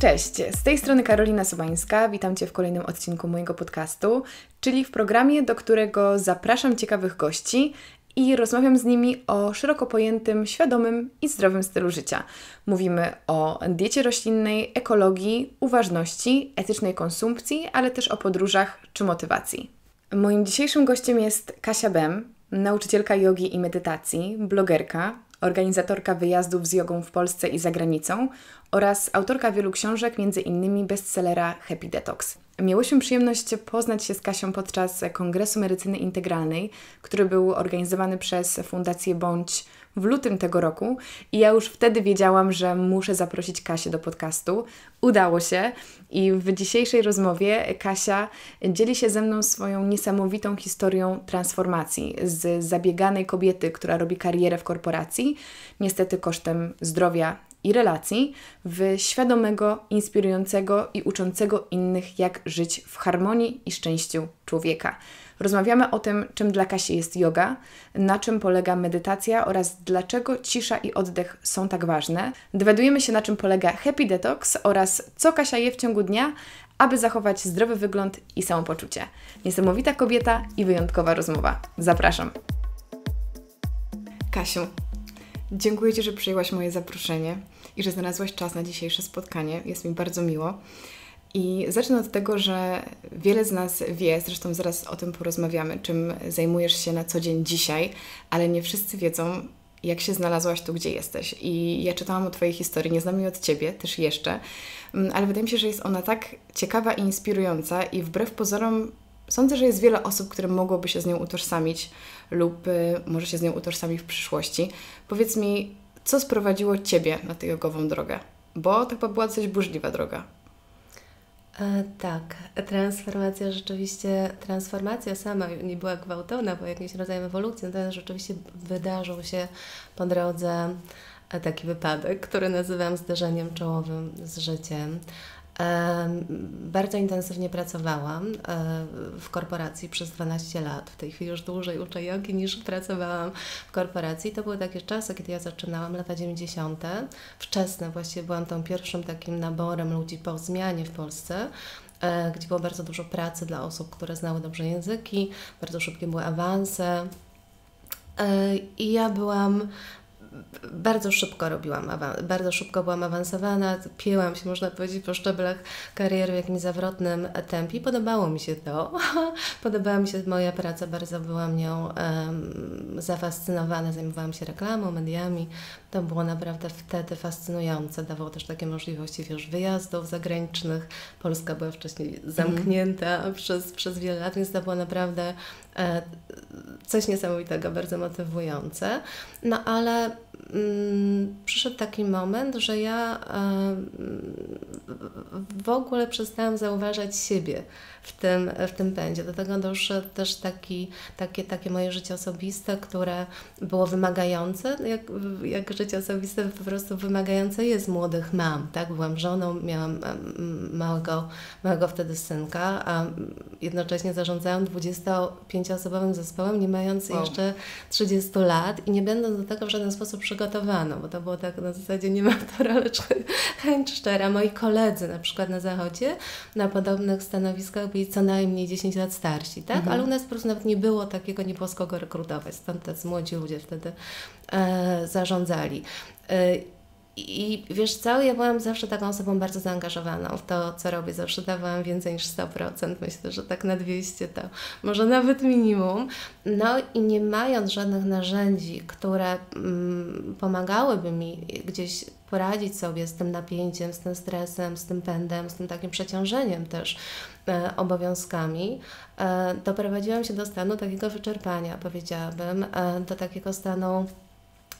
Cześć, z tej strony Karolina Sobańska. Witam Cię w kolejnym odcinku mojego podcastu, czyli w programie, do którego zapraszam ciekawych gości i rozmawiam z nimi o szeroko pojętym, świadomym i zdrowym stylu życia. Mówimy o diecie roślinnej, ekologii, uważności, etycznej konsumpcji, ale też o podróżach czy motywacji. Moim dzisiejszym gościem jest Kasia Bem, nauczycielka jogi i medytacji, blogerka, organizatorka wyjazdów z jogą w Polsce i za granicą oraz autorka wielu książek, innymi bestsellera Happy Detox. Miałyśmy przyjemność poznać się z Kasią podczas Kongresu Medycyny Integralnej, który był organizowany przez Fundację Bądź w lutym tego roku i ja już wtedy wiedziałam, że muszę zaprosić Kasię do podcastu. Udało się i w dzisiejszej rozmowie Kasia dzieli się ze mną swoją niesamowitą historią transformacji z zabieganej kobiety, która robi karierę w korporacji, niestety kosztem zdrowia i relacji, w świadomego, inspirującego i uczącego innych, jak żyć w harmonii i szczęściu człowieka. Rozmawiamy o tym, czym dla Kasi jest yoga, na czym polega medytacja oraz dlaczego cisza i oddech są tak ważne. Dowiadujemy się, na czym polega Happy Detox oraz co Kasia je w ciągu dnia, aby zachować zdrowy wygląd i samopoczucie. Niesamowita kobieta i wyjątkowa rozmowa. Zapraszam. Kasiu, dziękuję Ci, że przyjęłaś moje zaproszenie i że znalazłaś czas na dzisiejsze spotkanie. Jest mi bardzo miło. I zacznę od tego, że wiele z nas wie, zresztą zaraz o tym porozmawiamy, czym zajmujesz się na co dzień dzisiaj, ale nie wszyscy wiedzą, jak się znalazłaś tu, gdzie jesteś. I ja czytałam o Twojej historii, nie znam jej od Ciebie też jeszcze, mm, ale wydaje mi się, że jest ona tak ciekawa i inspirująca i wbrew pozorom sądzę, że jest wiele osób, które mogłoby się z nią utożsamić lub y, może się z nią utożsamić w przyszłości. Powiedz mi, co sprowadziło Ciebie na tę jogową drogę? Bo to chyba była dosyć burzliwa droga. E, tak, transformacja rzeczywiście, transformacja sama nie była gwałtowna, bo jakimś rodzajem ewolucji, natomiast rzeczywiście wydarzył się po drodze taki wypadek, który nazywam zderzeniem czołowym z życiem. Bardzo intensywnie pracowałam e, w korporacji przez 12 lat. W tej chwili już dłużej uczę jogi niż pracowałam w korporacji. To były takie czasy, kiedy ja zaczynałam, lata 90. Wczesne, właściwie byłam tą pierwszym takim naborem ludzi po zmianie w Polsce e, gdzie było bardzo dużo pracy dla osób, które znały dobrze języki, bardzo szybkie były awanse. E, I ja byłam bardzo szybko robiłam, bardzo szybko byłam awansowana, pięłam się, można powiedzieć, po szczeblach kariery w jakimś zawrotnym tempie. Podobało mi się to. Podobała mi się moja praca, bardzo byłam nią um, zafascynowana, zajmowałam się reklamą, mediami. To było naprawdę wtedy fascynujące. Dawało też takie możliwości, wiesz, wyjazdów zagranicznych. Polska była wcześniej zamknięta mm. przez, przez wiele lat, więc to było naprawdę coś niesamowitego, bardzo motywujące. No ale mm, przyszedł taki moment, że ja y, w ogóle przestałam zauważać siebie w tym, w tym pędzie. Do tego doszedł też taki, takie, takie moje życie osobiste, które było wymagające, jak, jak życie osobiste po prostu wymagające jest młodych mam, tak? Byłam żoną, miałam małego, małego wtedy synka, a jednocześnie zarządzałam 25-osobowym zespołem, nie mając wow. jeszcze 30 lat i nie będąc do tego w żaden sposób przygotowaną, bo to było tak na zasadzie nie matura, lecz chęć szczera. Moi koledzy na przykład na zachodzie, na podobnych stanowiskach byli co najmniej 10 lat starsi, tak? Mhm. Ale u nas po prostu nawet nie było takiego, nie było z kogo rekrutować, stąd tacy młodzi ludzie wtedy e, zarządzali. E, i wiesz co, ja byłam zawsze taką osobą bardzo zaangażowaną w to, co robię. Zawsze dawałam więcej niż 100%. Myślę, że tak na 200 to może nawet minimum. No i nie mając żadnych narzędzi, które mm, pomagałyby mi gdzieś poradzić sobie z tym napięciem, z tym stresem, z tym pędem, z tym takim przeciążeniem też obowiązkami, e, doprowadziłam się do stanu takiego wyczerpania, powiedziałabym, e, do takiego stanu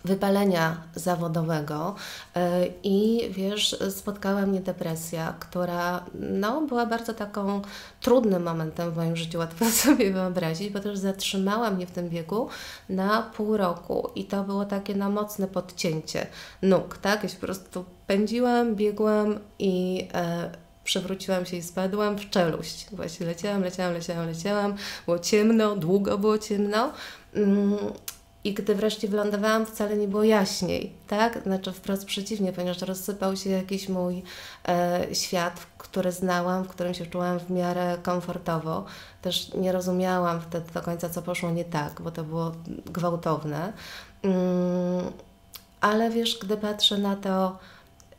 wypalenia zawodowego e, i wiesz, spotkała mnie depresja, która no, była bardzo taką trudnym momentem w moim życiu, łatwo sobie wyobrazić, bo też zatrzymała mnie w tym biegu na pół roku i to było takie na mocne podcięcie nóg, tak? Ja się po prostu pędziłam, biegłam i e, przewróciłam się i spadłam w czeluść. Właśnie leciałam, leciałam, leciałam, leciałam, było ciemno, długo było ciemno. Mm, I gdy wreszcie wylądowałam, wcale nie było jaśniej, tak? Znaczy wprost przeciwnie, ponieważ rozsypał się jakiś mój e, świat, który znałam, w którym się czułam w miarę komfortowo. Też nie rozumiałam wtedy do końca, co poszło nie tak, bo to było gwałtowne. Mm, ale wiesz, gdy patrzę na to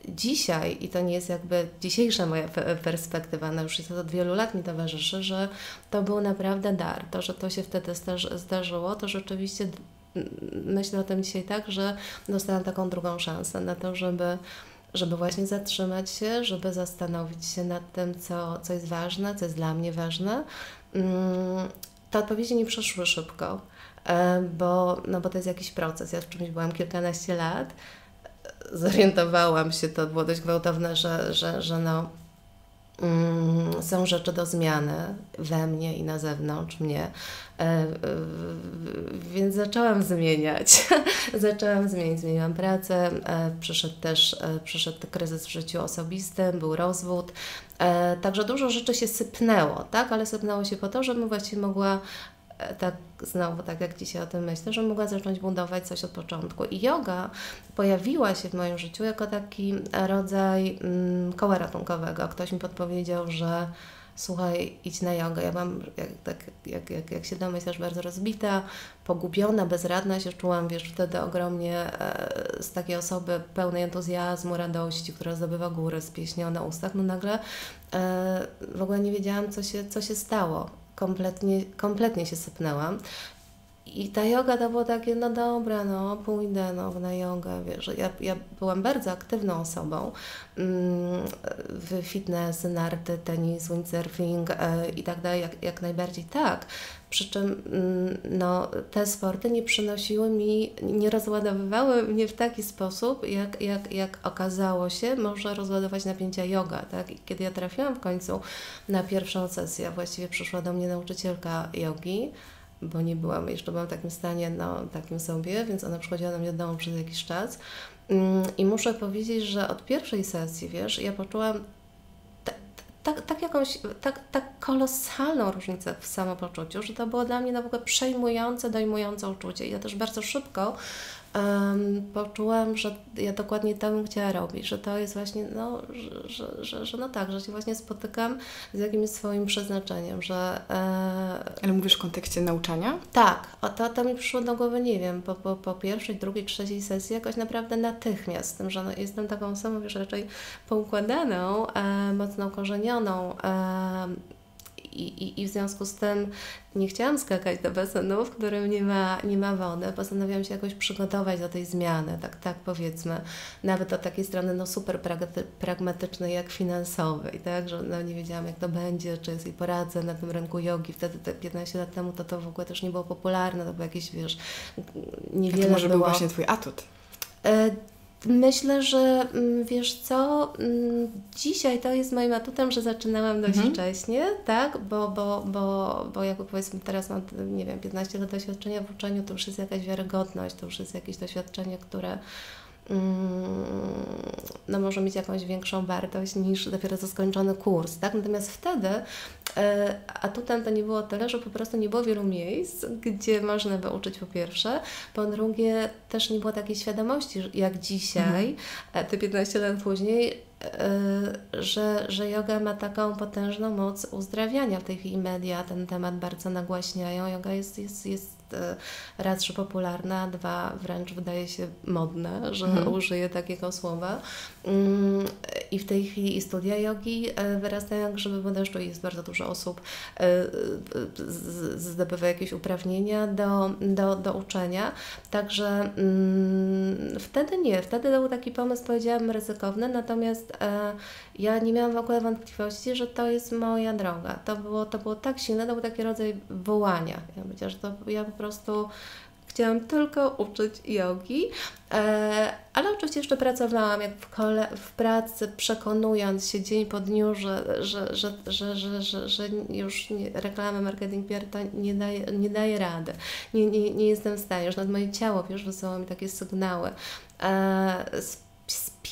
dzisiaj, i to nie jest jakby dzisiejsza moja perspektywa, no już jest od wielu lat mi towarzyszy, że to był naprawdę dar. To, że to się wtedy zdarzyło, to rzeczywiście myślę o tym dzisiaj tak, że dostałam taką drugą szansę na to, żeby, żeby właśnie zatrzymać się, żeby zastanowić się nad tym, co, co jest ważne, co jest dla mnie ważne. Mm, te odpowiedzi nie przeszły szybko, e, bo, no bo to jest jakiś proces. Ja w czymś byłam kilkanaście lat, zorientowałam się, to było dość gwałtowne, że, że, że no, mm, są rzeczy do zmiany we mnie i na zewnątrz mnie. E, e, więc zaczęłam zmieniać. zaczęłam zmieniać, zmieniłam pracę, e, przyszedł też przyszedł kryzys w życiu osobistym, był rozwód. Także dużo rzeczy się sypnęło, tak? ale sypnęło się po to, żebym właściwie mogła tak znowu, tak jak dzisiaj o tym myślę, że mogła zacząć budować coś od początku. I yoga pojawiła się w moim życiu jako taki rodzaj mm, koła ratunkowego. Ktoś mi podpowiedział, że słuchaj, idź na jogę. Ja mam, jak, tak, jak, jak, jak się domyślasz, bardzo rozbita, pogubiona, bezradna się czułam, wiesz, wtedy ogromnie e, z takiej osoby pełnej entuzjazmu, radości, która zdobywa górę z pieśnią na ustach, no nagle e, w ogóle nie wiedziałam, co się, co się stało kompletnie, kompletnie się sypnęłam. I ta yoga to było takie, no dobra, no pójdę no, na jogę, wiesz, ja, ja byłam bardzo aktywną osobą mm, w fitness, narty, tenis, windsurfing e, i tak dalej, jak, jak najbardziej tak. Przy czym mm, no, te sporty nie przynosiły mi, nie rozładowywały mnie w taki sposób, jak, jak, jak okazało się, może rozładować napięcia yoga. Tak? I kiedy ja trafiłam w końcu na pierwszą sesję, właściwie przyszła do mnie nauczycielka jogi, bo nie byłam, jeszcze byłam w takim stanie, no takim sobie, więc ona przychodziła do mnie do domu przez jakiś czas. Mm, I muszę powiedzieć, że od pierwszej sesji, wiesz, ja poczułam tak, tak jakąś, tak, tak kolosalną różnicę w samopoczuciu, że to było dla mnie na ogóle przejmujące, dojmujące uczucie. Ja też bardzo szybko um, poczułam, że ja dokładnie to bym chciała robić, że to jest właśnie, no, że, że, że, że no tak, że się właśnie spotykam z jakimś swoim przeznaczeniem, że... E... Ale mówisz w kontekście nauczania? Tak, a to, to mi przyszło do głowy, nie wiem, po, po, po pierwszej, drugiej, trzeciej sesji jakoś naprawdę natychmiast, z tym, że no, jestem taką osobą, wiesz, raczej poukładaną, e, mocno korzenioną, e, i, i, i w związku z tym nie chciałam skakać do basenu, w którym nie ma, nie ma wody. Postanowiłam się jakoś przygotować do tej zmiany, tak, tak powiedzmy, nawet od takiej strony no, super pragmatycznej, jak finansowej, tak, że no, nie wiedziałam jak to będzie, czy sobie poradzę na tym rynku jogi. Wtedy te 15 lat temu to, to w ogóle też nie było popularne, to było jakieś, wiesz, niewiele to może było. był właśnie Twój atut. Myślę, że mm, wiesz co, mm, dzisiaj to jest moim atutem, że zaczynałam dość mhm. wcześnie, tak, bo, bo, bo, bo jakby powiedzmy teraz mam, nie wiem, 15 lat doświadczenia w uczeniu, to już jest jakaś wiarygodność, to już jest jakieś doświadczenie, które no może mieć jakąś większą wartość niż dopiero za skończony kurs, tak? Natomiast wtedy e, atutem to nie było tyle, że po prostu nie było wielu miejsc, gdzie można by uczyć po pierwsze, po drugie też nie było takiej świadomości jak dzisiaj, mhm. Te 15 lat później, e, że, że yoga ma taką potężną moc uzdrawiania. W tej chwili media ten temat bardzo nagłaśniają. Yoga jest, jest, jest E, raz, że popularna, dwa, wręcz wydaje się modne, że mhm. użyję takiego słowa. Mm, I w tej chwili i studia jogi e, wyrastają jak grzyby w deszczu i jest bardzo dużo osób e, zdobywa jakieś uprawnienia do, do, do uczenia. Także mm, wtedy nie, wtedy był taki pomysł, powiedziałam, ryzykowny, natomiast ja nie miałam w ogóle wątpliwości, że to jest moja droga. To było, to było tak silne, to był taki rodzaj wołania. Ja powiedziałam, że to ja po prostu chciałam tylko uczyć jogi, e, ale oczywiście jeszcze pracowałam jak w, pracy, przekonując się dzień po dniu, że, że, że, że, że, już nie, reklamy, marketing PR to nie daje, nie daje rady. Nie, nie, nie jestem w stanie, już nawet moje ciało wiesz, wysyłało mi takie sygnały. E,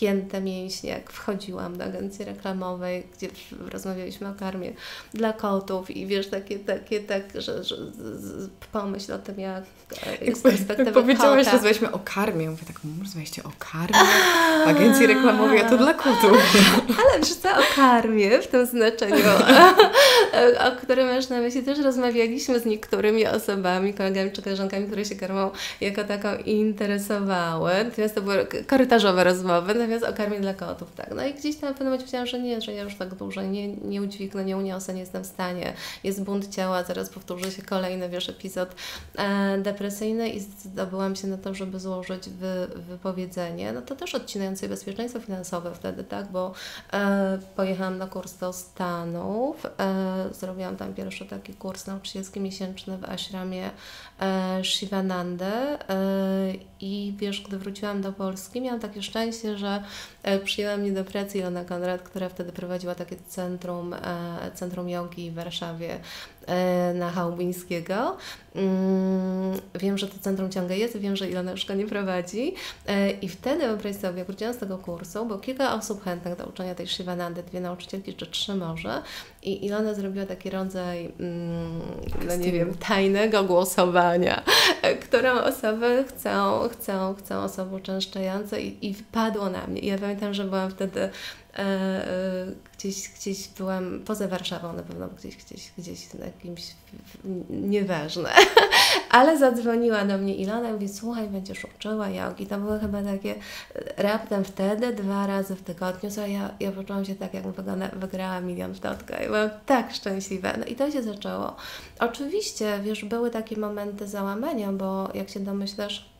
spięte mięśnie, jak wchodziłam do agencji reklamowej, gdzie rozmawialiśmy o karmie dla kotów i wiesz, takie, takie, tak, że, że pomyśl o tym, jak jest perspektywa Powiedziałaś, że rozmawialiśmy o karmie. Mówię tak, rozmawialiście o karmie w agencji reklamowej, a to dla kotów. Ale wiesz co, o karmie w tym znaczeniu, o którym masz na myśli, też rozmawialiśmy z niektórymi osobami, kolegami czy koleżankami, które się karmą jako taką interesowały. Natomiast to były korytarzowe rozmowy, natomiast o karmie dla kotów, tak. No i gdzieś tam w pewnym momencie że nie, że ja już tak dłużej nie, nie udźwignę, nie uniosę, nie jestem w stanie. Jest bunt ciała, zaraz powtórzy się kolejny, wiesz, epizod e, depresyjny i zdobyłam się na to, żeby złożyć wy, wypowiedzenie. No to też odcinając sobie bezpieczeństwo finansowe wtedy, tak, bo e, pojechałam na kurs do Stanów, e, zrobiłam tam pierwszy taki kurs nauczycielski miesięczny w ashramie e, Shivananda e, i wiesz, gdy wróciłam do Polski, miałam takie szczęście, że przyjęła mnie do pracy Ilona Konrad, która wtedy prowadziła takie centrum, e, centrum jogi w Warszawie e, na Chałubińskiego. Mm, wiem, że to centrum ciągle jest, wiem, że Ilona już go nie prowadzi i wtedy wyobraź sobie, jak wróciłam z tego kursu, bo kilka osób chętnych do uczenia tej Shivanandy, dwie nauczycielki czy trzy może i Ilona zrobiła taki rodzaj, mm, no nie wiem, tajnego głosowania, którą osoby chcą chcą, chcą osoby uczęszczające i, i wypadło na mnie. Ja pamiętam, że byłam wtedy e, e, gdzieś, gdzieś byłam poza Warszawą na pewno, gdzieś, gdzieś, gdzieś na jakimś, nieważne. Ale zadzwoniła do mnie Ilona i mówi, słuchaj, będziesz uczyła jogi. To były chyba takie raptem wtedy, dwa razy w tygodniu, co ja, ja poczułam się tak, jakbym wygrała milion w totkę. I byłam tak szczęśliwa. No i to się zaczęło. Oczywiście, wiesz, były takie momenty załamania, bo jak się domyślasz,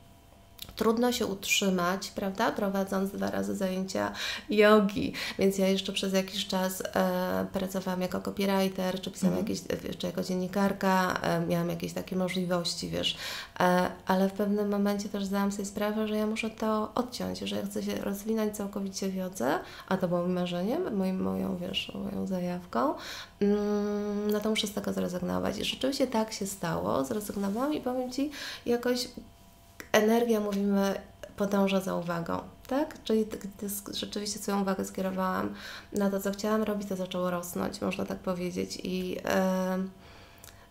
trudno się utrzymać, prawda, prowadząc dwa razy zajęcia jogi, więc ja jeszcze przez jakiś czas e, pracowałam jako copywriter, czy pisałam mhm. jakieś, czy jako dziennikarka, e, miałam jakieś takie możliwości, wiesz, e, ale w pewnym momencie też zdałam sobie sprawę, że ja muszę to odciąć, że ja chcę się rozwinąć całkowicie w jodze, a to było moim marzeniem, moim, moją, wiesz, moją zajawką, mm, no to muszę z tego zrezygnować. I rzeczywiście tak się stało, zrezygnowałam i powiem Ci, jakoś energia, mówimy, podąża za uwagą, tak? Czyli gdy rzeczywiście swoją uwagę skierowałam na to, co chciałam robić, to zaczęło rosnąć, można tak powiedzieć. I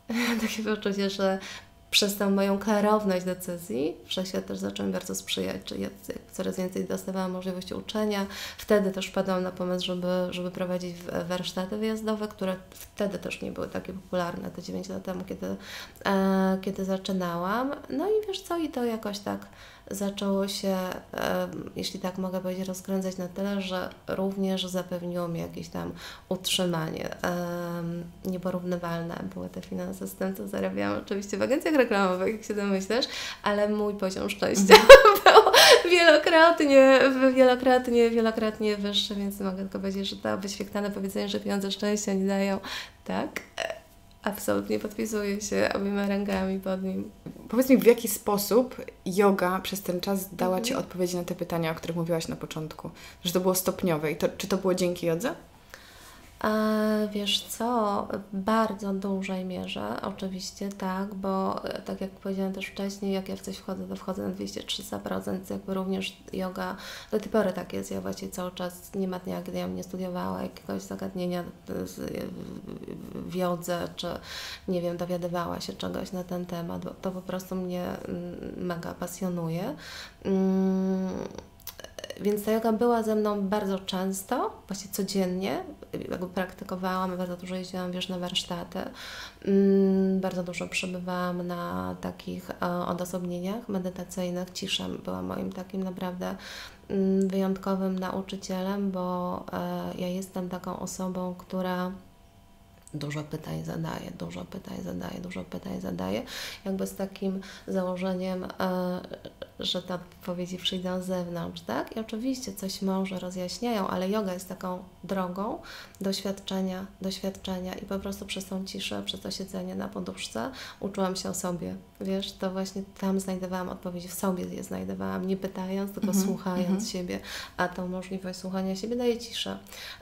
takie poczucie, że przez tą moją klarowność decyzji wszechświat też zaczął mi bardzo sprzyjać, czyli ja coraz więcej dostawałam możliwości uczenia. Wtedy też wpadłam na pomysł, żeby, żeby prowadzić warsztaty wyjazdowe, które wtedy też nie były takie popularne, te 9 lat temu, kiedy, e, kiedy zaczynałam. No i wiesz co, i to jakoś tak zaczęło się, jeśli tak mogę powiedzieć, rozkręcać na tyle, że również zapewniło mi jakieś tam utrzymanie. Nieporównywalne były te finanse z tym, co zarabiałam oczywiście w agencjach reklamowych, jak się domyślasz, ale mój poziom szczęścia był wielokrotnie, wielokrotnie, wielokrotnie wyższy, więc mogę tylko powiedzieć, że to wyświetlane powiedzenie, że pieniądze szczęścia nie dają, tak, absolutnie podpisuję się obiema rękami pod nim. Powiedz mi, w jaki sposób yoga przez ten czas dała mhm. Ci odpowiedzi na te pytania, o których mówiłaś na początku? Że to było stopniowe i to, czy to było dzięki jodze? Wiesz co, w bardzo dużej mierze oczywiście tak, bo e, tak jak powiedziałam też wcześniej, jak ja w coś wchodzę, to wchodzę na 200-300%, jakby również yoga, do tej pory tak jest, ja właściwie cały czas nie ma dnia, kiedy ja nie studiowała jakiegoś zagadnienia w jodze, czy nie wiem, dowiadywała się czegoś na ten temat, bo to po prostu mnie mm, mega pasjonuje. Mm, więc ta yoga była ze mną bardzo często, właściwie codziennie, jakby praktykowałam, bardzo dużo jeździłam, wiesz, na warsztaty, mm, bardzo dużo przebywałam na takich e, odosobnieniach medytacyjnych, cisza była moim takim naprawdę mm, wyjątkowym nauczycielem, bo e, ja jestem taką osobą, która dużo pytań zadaje, dużo pytań zadaje, dużo pytań zadaje, jakby z takim założeniem, e, że te odpowiedzi przyjdą z zewnątrz, tak? I oczywiście coś może rozjaśniają, ale yoga jest taką drogą doświadczenia, doświadczenia i po prostu przez tą ciszę, przez to siedzenie na poduszce uczyłam się o sobie. Wiesz, to właśnie tam znajdowałam odpowiedzi, w sobie je znajdowałam, nie pytając, tylko mm -hmm, słuchając mm -hmm. siebie, a tą możliwość słuchania siebie daje ciszę.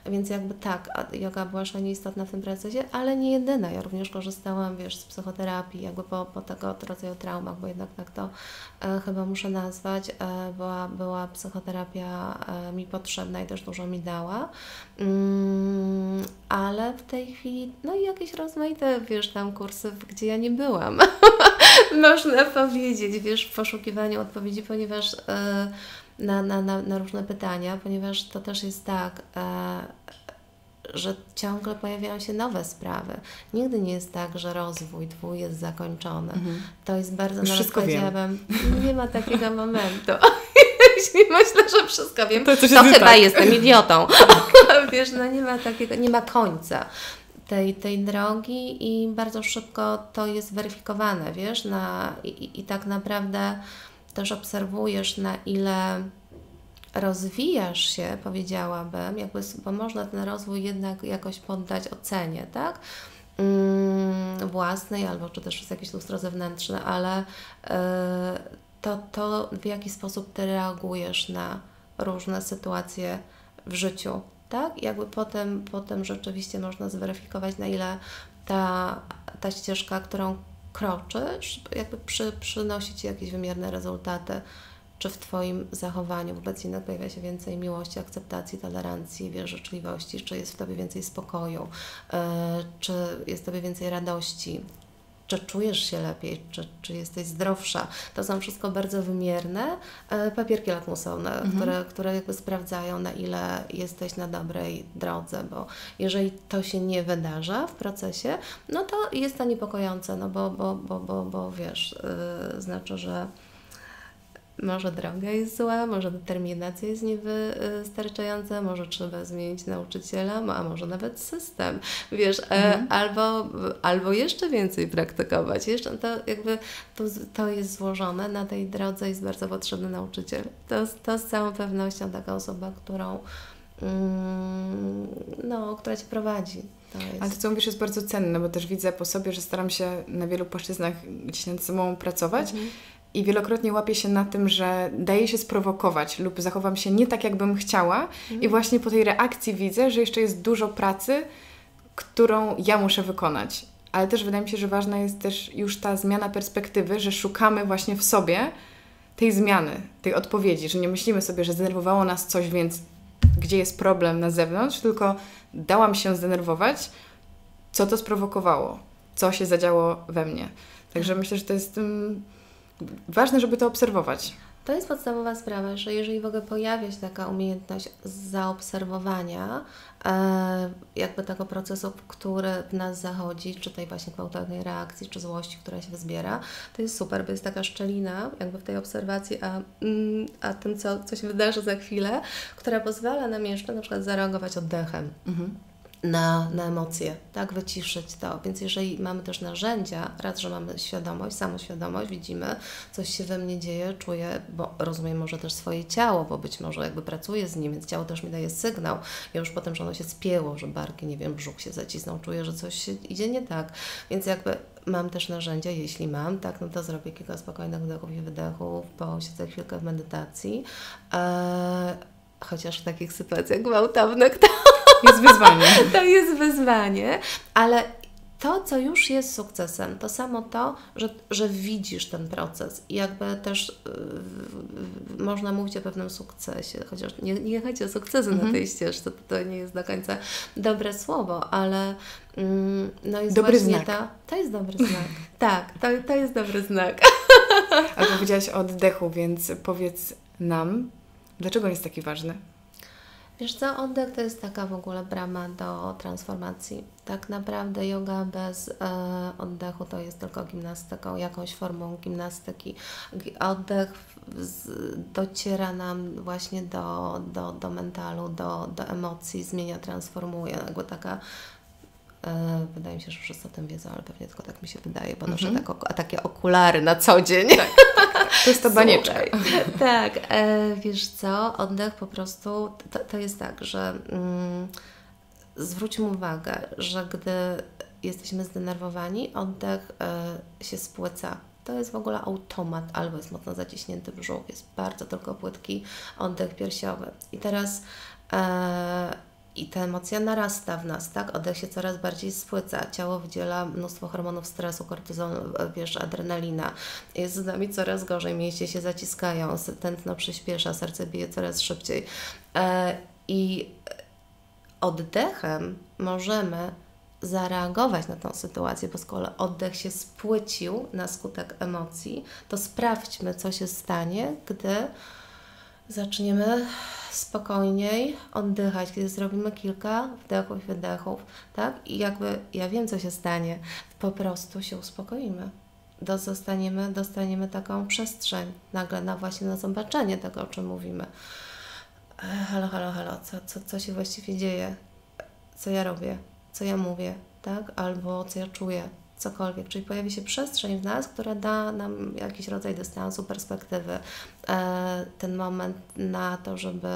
Więc jakby tak, yoga była szalenie istotna w tym procesie, ale nie jedyna. Ja również korzystałam, wiesz, z psychoterapii, jakby po, po tego rodzaju traumach, bo jednak tak to chyba muszę nazwać. E, była, była psychoterapia e, mi potrzebna i też dużo mi dała. Mm, ale w tej chwili, no i jakieś rozmaite, wiesz, tam kursy, gdzie ja nie byłam. Można powiedzieć, wiesz, w poszukiwaniu odpowiedzi, ponieważ e, na, na, na, na różne pytania, ponieważ to też jest tak, że ciągle pojawiają się nowe sprawy. Nigdy nie jest tak, że rozwój twój jest zakończony. Mhm. To jest bardzo, Już nawet powiedziałabym, nie ma takiego momentu. Jeśli myślę, że wszystko wiem, to, to chyba tak. jestem idiotą. Wiesz, no nie ma takiego, nie ma końca tej, tej drogi i bardzo szybko to jest weryfikowane, wiesz, na, i, i tak naprawdę też obserwujesz, na ile rozwijasz się, powiedziałabym, jakby, bo można ten rozwój jednak jakoś poddać ocenie, tak? Mm, własnej albo czy też przez jakieś lustro zewnętrzne, ale yy, to, to w jaki sposób Ty reagujesz na różne sytuacje w życiu, tak? Jakby potem, potem rzeczywiście można zweryfikować, na ile ta, ta ścieżka, którą kroczysz, jakby przy, przynosi Ci jakieś wymierne rezultaty czy w Twoim zachowaniu? Wobec innych pojawia się więcej miłości, akceptacji, tolerancji, wiesz, życzliwości, czy jest w Tobie więcej spokoju, yy, czy jest w Tobie więcej radości, czy czujesz się lepiej, czy, czy jesteś zdrowsza. To są wszystko bardzo wymierne yy, papierki lakmusowe, mhm. które, które jakby sprawdzają, na ile jesteś na dobrej drodze, bo jeżeli to się nie wydarza w procesie, no to jest to niepokojące, no bo, bo, bo, bo, bo wiesz, yy, znaczy, że może droga jest zła, może determinacja jest niewystarczająca, może trzeba zmienić nauczyciela, a może nawet system, wiesz, e, mhm. albo, albo jeszcze więcej praktykować. Jeszcze to jakby to, to jest złożone, na tej drodze jest bardzo potrzebny nauczyciel. To, to z całą pewnością taka osoba, którą mm, no, która Cię prowadzi. To jest... Ale to, co mówisz, jest bardzo cenne, bo też widzę po sobie, że staram się na wielu płaszczyznach gdzieś nad sobą pracować. Mhm i wielokrotnie łapię się na tym, że daję się sprowokować lub zachowam się nie tak, jakbym chciała, mhm. i właśnie po tej reakcji widzę, że jeszcze jest dużo pracy, którą ja muszę wykonać. Ale też wydaje mi się, że ważna jest też już ta zmiana perspektywy, że szukamy właśnie w sobie tej zmiany, tej odpowiedzi, że nie myślimy sobie, że zdenerwowało nas coś, więc gdzie jest problem na zewnątrz, tylko dałam się zdenerwować, co to sprowokowało, co się zadziało we mnie. Także myślę, że to jest. Um, ważne, żeby to obserwować. To jest podstawowa sprawa, że jeżeli w ogóle pojawia się taka umiejętność zaobserwowania e, jakby tego procesu, który w nas zachodzi, czy tej właśnie gwałtownej reakcji, czy złości, która się zbiera, to jest super, bo jest taka szczelina jakby w tej obserwacji, a, mm, a tym, co, co się wydarzy za chwilę, która pozwala nam jeszcze na przykład zareagować oddechem. Mhm na, na emocje, tak, wyciszyć to. Więc jeżeli mamy też narzędzia, raz, że mamy świadomość, samoświadomość, widzimy, coś się we mnie dzieje, czuję, bo rozumiem może też swoje ciało, bo być może jakby pracuję z nim, więc ciało też mi daje sygnał. Ja już potem, że ono się spięło, że barki, nie wiem, brzuch się zacisnął, czuję, że coś idzie nie tak. Więc jakby mam też narzędzia, jeśli mam, tak, no to zrobię kilka spokojnych wdechów i wydechów, posiedzę chwilkę w medytacji. Eee, chociaż w takich sytuacjach gwałtownych to jest wyzwanie. to jest wyzwanie, ale to, co już jest sukcesem, to samo to, że, że widzisz ten proces i jakby też yy, można mówić o pewnym sukcesie, chociaż nie, nie chodzi o sukcesy mhm. na tej ścieżce, to, to nie jest do końca dobre słowo, ale yy, no jest dobry znak. Ta, to jest dobry znak. tak, to, to jest dobry znak. A powiedziałaś o oddechu, więc powiedz nam, dlaczego jest taki ważny? Wiesz co, oddech to jest taka w ogóle brama do transformacji. Tak naprawdę yoga bez e, oddechu to jest tylko gimnastyką, jakąś formą gimnastyki. Oddech z, dociera nam właśnie do, do, do mentalu, do, do emocji, zmienia, transformuje. Jakby taka wydaje mi się, że wszyscy o tym wiedzą, ale pewnie tylko tak mi się wydaje, bo noszę mm -hmm. tak, takie okulary na co dzień. Tak. To jest to banieczka. tak, e, wiesz co, oddech po prostu, to, to jest tak, że mm, zwróćmy uwagę, że gdy jesteśmy zdenerwowani, oddech e, się spłyca. To jest w ogóle automat, albo jest mocno zaciśnięty brzuch, jest bardzo tylko płytki oddech piersiowy. I teraz e, i ta emocja narasta w nas, tak? Oddech się coraz bardziej spłyca, ciało wydziela mnóstwo hormonów stresu, kortyzol, wiesz, adrenalina. Jest z nami coraz gorzej, mięśnie się zaciskają, tętno przyspiesza, serce bije coraz szybciej. E, I oddechem możemy zareagować na tą sytuację, bo skoro oddech się spłycił na skutek emocji, to sprawdźmy, co się stanie, gdy zaczniemy spokojniej oddychać, kiedy zrobimy kilka wdechów i wydechów, tak? I jakby ja wiem, co się stanie, po prostu się uspokoimy. Dostaniemy, dostaniemy taką przestrzeń nagle na właśnie na zobaczenie tego, o czym mówimy. E, halo, halo, halo, co, co, co się właściwie dzieje? Co ja robię? Co ja mówię? Tak? Albo co ja czuję? Cokolwiek, czyli pojawi się przestrzeń w nas, która da nam jakiś rodzaj dystansu, perspektywy, e, ten moment na to, żeby,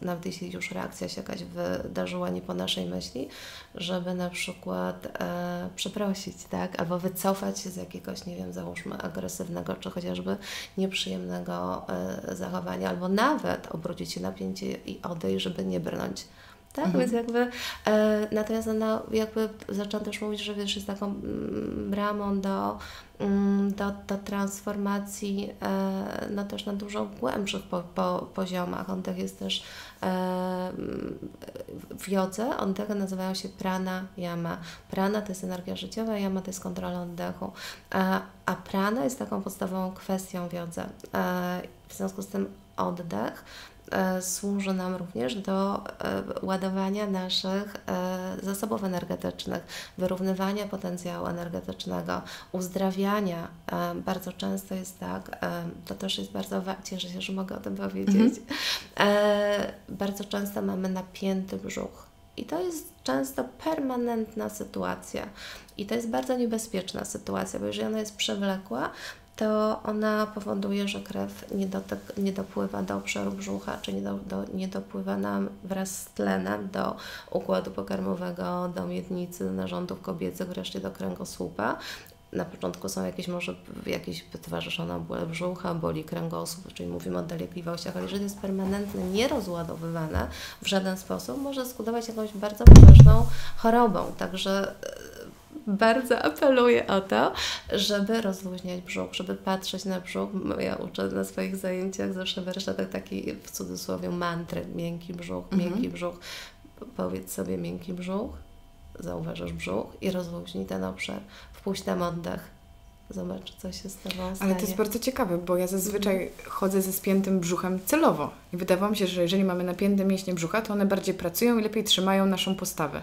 nawet jeśli już reakcja się jakaś wydarzyła nie po naszej myśli, żeby na przykład e, przeprosić, tak, albo wycofać się z jakiegoś, nie wiem, załóżmy agresywnego, czy chociażby nieprzyjemnego e, zachowania, albo nawet obrócić się napięcie i odejść, żeby nie brnąć tak, mhm. więc jakby e, natomiast ona jakby zaczęłam też mówić, że wiesz, jest taką mm, bramą do, mm, do, do transformacji e, no też na dużo głębszych po, po, poziomach. On tak jest też e, w jodze, oddechy nazywają się prana, yama. Prana to jest energia życiowa, yama to jest kontrola oddechu. A, a prana jest taką podstawową kwestią w jodze. E, w związku z tym oddech służy nam również do e, ładowania naszych e, zasobów energetycznych, wyrównywania potencjału energetycznego, uzdrawiania. Bardzo często jest tak, to też jest bardzo ważne, cieszę się, że mogę o tym powiedzieć. Mhm. Bardzo często mamy napięty brzuch. I to jest często permanentna sytuacja. I to jest bardzo niebezpieczna sytuacja, bo jeżeli ona jest przewlekła, to ona powoduje, że krew nie, dotyk, nie dopływa do obszaru brzucha, czy nie, do, do, nie dopływa nam wraz z tlenem do układu pokarmowego, do miednicy, do narządów kobiecych, wreszcie do kręgosłupa. Na początku są jakieś może jakieś towarzyszone bóle brzucha, boli kręgosłup, czyli mówimy o dolegliwościach, ale jeżeli jest permanentnie nierozładowywane w żaden sposób, może skutkować jakąś bardzo poważną chorobą. Także bardzo apeluję o to, żeby rozluźniać brzuch, żeby patrzeć na brzuch. Ja uczę na swoich zajęciach zawsze warsztatach taki w cudzysłowie mantry, miękki brzuch, mhm. miękki brzuch. Powiedz sobie miękki brzuch, zauważysz brzuch i rozluźnij ten obszar. Wpuść tam oddech. Zobacz, co się z Tobą stanie. Ale to jest bardzo ciekawe, bo ja zazwyczaj mhm. chodzę ze spiętym brzuchem celowo. I wydawało mi się, że jeżeli mamy napięte mięśnie brzucha, to one bardziej pracują i lepiej trzymają naszą postawę.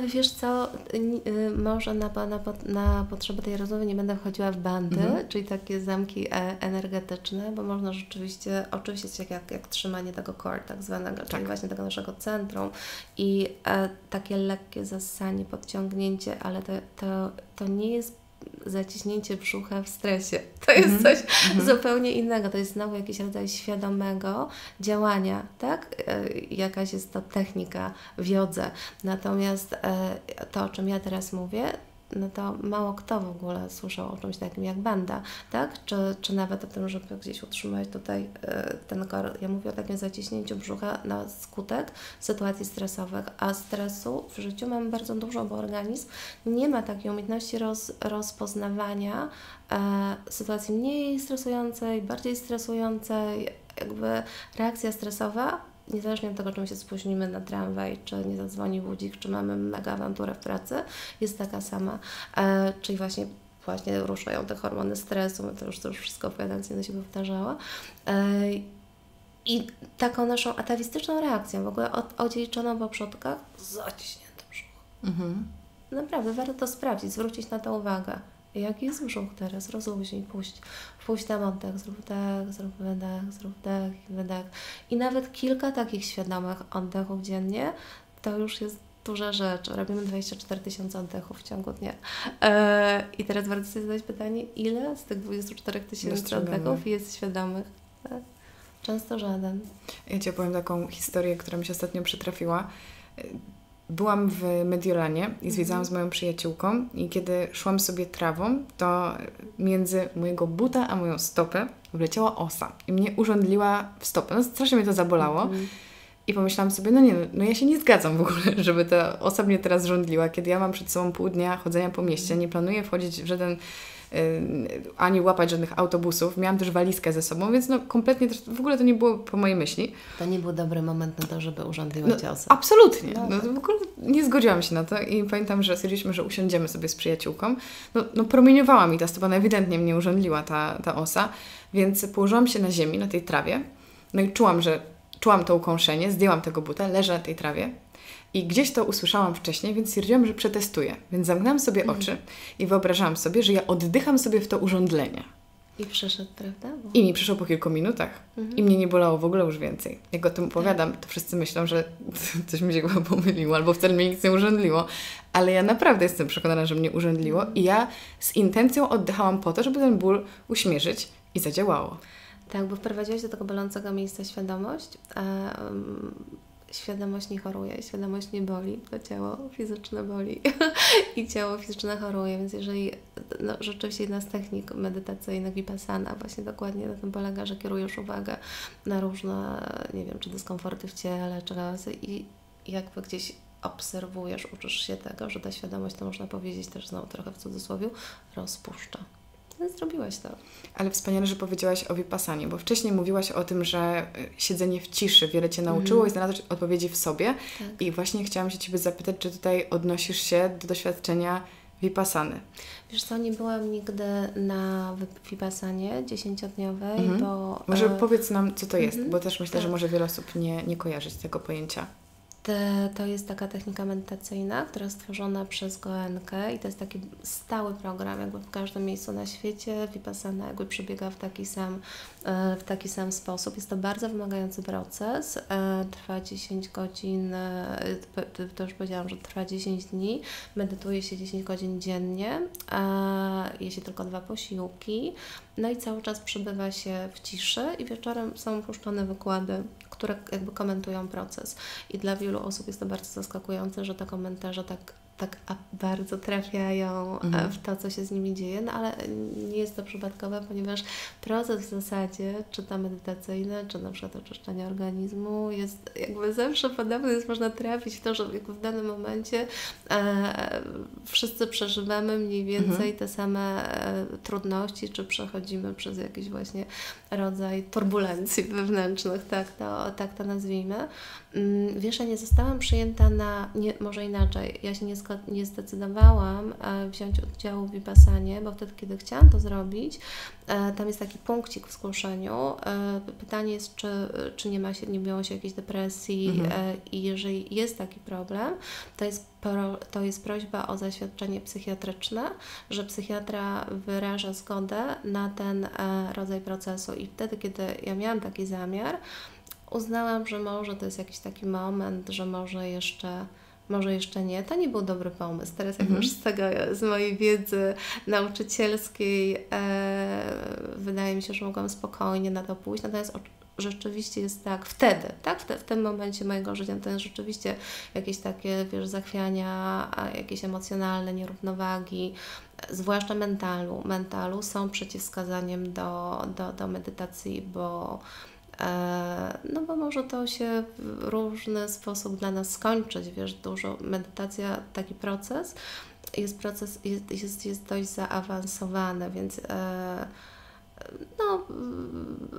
Wiesz co, y, może na, na, na potrzeby tej rozmowy nie będę wchodziła w bandy, mhm. czyli takie zamki e, energetyczne, bo można rzeczywiście, oczywiście jak, jak trzymanie tego core tak zwanego, tak. czyli właśnie tego naszego centrum i e, takie lekkie zasanie, podciągnięcie, ale to, to, to nie jest zaciśnięcie brzucha w stresie. To jest -hmm. coś mm -hmm. zupełnie innego. To jest znowu jakiś rodzaj świadomego działania, tak? E, jakaś jest to technika w jodze. Natomiast e, to, o czym ja teraz mówię, no to mało kto w ogóle słyszał o czymś takim jak banda, tak? Czy, czy nawet o tym, żeby gdzieś utrzymać tutaj e, ten kor. Ja mówię o takim zaciśnięciu brzucha na skutek sytuacji stresowych, a stresu w życiu mamy bardzo dużo, bo organizm nie ma takiej umiejętności roz, rozpoznawania e, sytuacji mniej stresującej, bardziej stresującej, jakby reakcja stresowa niezależnie od tego, czy my się spóźnimy na tramwaj, czy nie zadzwoni budzik, czy mamy mega awanturę w pracy, jest taka sama. E, czyli właśnie właśnie ruszają te hormony stresu, to już, to już wszystko opowiadając, nie się powtarzała. E, I taką naszą atawistyczną reakcją, w ogóle od, odziedziczoną po przodkach, zaciśnięty brzuch. Mhm. Naprawdę, warto to sprawdzić, zwrócić na to uwagę. Jaki jest brzuch teraz? Rozluźnij, puść. Puść tam oddech, zrób dech, zrób wydech, zrób dech, wydech. I nawet kilka takich świadomych oddechów dziennie to już jest duża rzecz. Robimy 24 tysiące oddechów w ciągu dnia. Eee, I teraz warto sobie zadać pytanie, ile z tych 24 tysięcy oddechów jest świadomych? Tak? Często żaden. Ja Ci opowiem taką historię, która mi się ostatnio przytrafiła byłam w Mediolanie i zwiedzałam mhm. z moją przyjaciółką i kiedy szłam sobie trawą, to między mojego buta a moją stopę wleciała osa i mnie urządliła w stopę. No strasznie mnie to zabolało. Mhm. I pomyślałam sobie, no nie, no ja się nie zgadzam w ogóle, żeby ta osoba mnie teraz rządliła, kiedy ja mam przed sobą pół dnia chodzenia po mieście, nie planuję wchodzić w żaden ani łapać żadnych autobusów. Miałam też walizkę ze sobą, więc no kompletnie też, w ogóle to nie było po mojej myśli. To nie był dobry moment na to, żeby urządziła no, Cię osoba. Absolutnie. No, no, w ogóle nie zgodziłam się na to i pamiętam, że stwierdziliśmy, że usiądziemy sobie z przyjaciółką. No, no promieniowała mi ta stopa, no ewidentnie mnie urządliła ta, ta osa, więc położyłam się na ziemi, na tej trawie, no i czułam, że czułam to ukąszenie, zdjęłam tego buta, leżę na tej trawie i gdzieś to usłyszałam wcześniej, więc stwierdziłam, że przetestuję. Więc zamknęłam sobie mhm. oczy i wyobrażałam sobie, że ja oddycham sobie w to urządlenie. I przyszedł, prawda? Bo... I mi przyszło po kilku minutach. Mhm. I mnie nie bolało w ogóle już więcej. Jak o tym opowiadam, to wszyscy myślą, że coś mi się chyba pomyliło, albo wcale mnie nic nie urządliło. Ale ja naprawdę jestem przekonana, że mnie urządliło mhm. i ja z intencją oddychałam po to, żeby ten ból uśmierzyć i zadziałało. Tak, bo wprowadziłaś do tego bolącego miejsca świadomość, um, świadomość nie choruje, świadomość nie boli, to ciało fizyczne boli i ciało fizyczne choruje, więc jeżeli no, rzeczywiście jedna z technik medytacyjnych vipassana właśnie dokładnie na tym polega, że kierujesz uwagę na różne, nie wiem, czy dyskomforty w ciele, czy razy i jakby gdzieś obserwujesz, uczysz się tego, że ta świadomość, to można powiedzieć też znowu trochę w cudzysłowie, rozpuszcza. Zrobiłaś to. Ale wspaniale, że powiedziałaś o Vipassanie, bo wcześniej mówiłaś o tym, że y, siedzenie w ciszy wiele Cię nauczyło mm. i znalazłeś odpowiedzi w sobie. Tak. I właśnie chciałam się Ciebie zapytać, czy tutaj odnosisz się do doświadczenia Vipassany. Wiesz co, nie byłam nigdy na Vipassanie dziesięciodniowej, -hmm. bo... Może e... powiedz nam, co to jest, -hmm. bo też myślę, tak. że może wiele osób nie, nie kojarzy z tego pojęcia. To jest taka technika medytacyjna, która jest stworzona przez Goenkę i to jest taki stały program, jakby w każdym miejscu na świecie. Vipassana jakby przebiega w taki sam, e, w taki sam sposób. Jest to bardzo wymagający proces. E, trwa 10 godzin, e, to już powiedziałam, że trwa 10 dni. Medytuje się 10 godzin dziennie. Je się tylko dwa posiłki. No i cały czas przebywa się w ciszy i wieczorem są puszczone wykłady które jakby komentują proces. I dla wielu osób jest to bardzo zaskakujące, że te komentarze tak tak bardzo trafiają e, mhm. w to, co się z nimi dzieje, no ale nie jest to przypadkowe, ponieważ proces w zasadzie, czy to medytacyjny, czy na przykład oczyszczenie organizmu, jest jakby zawsze podobny, jest można trafić w to, że jakby w danym momencie e, wszyscy przeżywamy mniej więcej mhm. te same e, trudności, czy przechodzimy przez jakiś właśnie rodzaj turbulencji wewnętrznych, tak to, tak to nazwijmy. Mm, wiesz, ja nie zostałam przyjęta na, nie, może inaczej, ja się nie, nie zdecydowałam e, wziąć udziału w Vipassanie, bo wtedy, kiedy chciałam to zrobić, e, tam jest taki punkcik w zgłoszeniu. E, pytanie jest, czy, czy nie, ma się, nie miało się jakiejś depresji mhm. i jeżeli jest taki problem, to jest, pro, to jest prośba o zaświadczenie psychiatryczne, że psychiatra wyraża zgodę na ten rodzaj procesu i wtedy, kiedy ja miałam taki zamiar, uznałam, że może to jest jakiś taki moment, że może jeszcze może jeszcze nie. To nie był dobry pomysł. Teraz jak już z tego, z mojej wiedzy nauczycielskiej e, wydaje mi się, że mogłam spokojnie na to pójść. Natomiast rzeczywiście jest tak, wtedy, tak, w, te, w tym momencie mojego życia, to jest rzeczywiście jakieś takie, wiesz, zachwiania, jakieś emocjonalne nierównowagi, zwłaszcza mentalu. Mentalu są przeciwwskazaniem do, do, do medytacji, bo E, no bo może to się w różny sposób dla nas skończyć, wiesz, dużo medytacja, taki proces, jest proces, jest, jest, jest dość zaawansowany, więc e, no,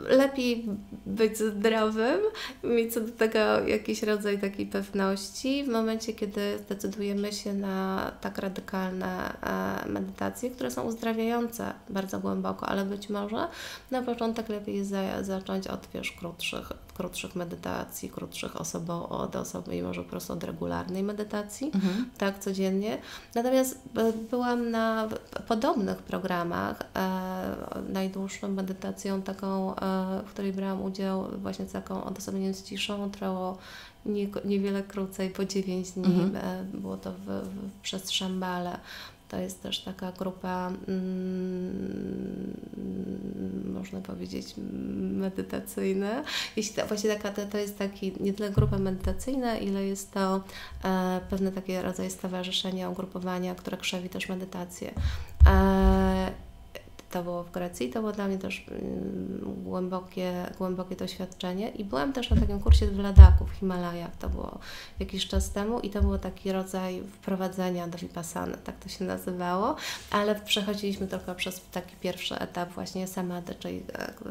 lepiej być zdrowym, mieć co do tego jakiś rodzaj takiej pewności w momencie, kiedy zdecydujemy się na tak radykalne e, medytacje, które są uzdrawiające bardzo głęboko, ale być może na początek lepiej zacząć od wiesz, krótszych, krótszych medytacji, krótszych osobo, od osoby i może po prostu od regularnej medytacji, mhm. tak, codziennie. Natomiast e, byłam na podobnych programach, e, najdłuższą medytacją taką, e, w której brałam udział właśnie taką odosobnieniem z ciszą, trwało nie, niewiele krócej, po 9 dni, mhm. E, było to w, w, przez Szambale. To jest też taka grupa, mm, można powiedzieć, medytacyjna. Jeśli to, właśnie taka, to, to jest taki, nie tyle grupa medytacyjna, ile jest to e, pewne takie rodzaj stowarzyszenia, ugrupowania, które krzewi też medytację. E, to było w Grecji, to było dla mnie też mm, głębokie, głębokie doświadczenie i byłam też na takim kursie w Ladaku w Himalajach, to było jakiś czas temu i to był taki rodzaj wprowadzenia do Vipassany, tak to się nazywało, ale przechodziliśmy tylko przez taki pierwszy etap właśnie samadhi, czyli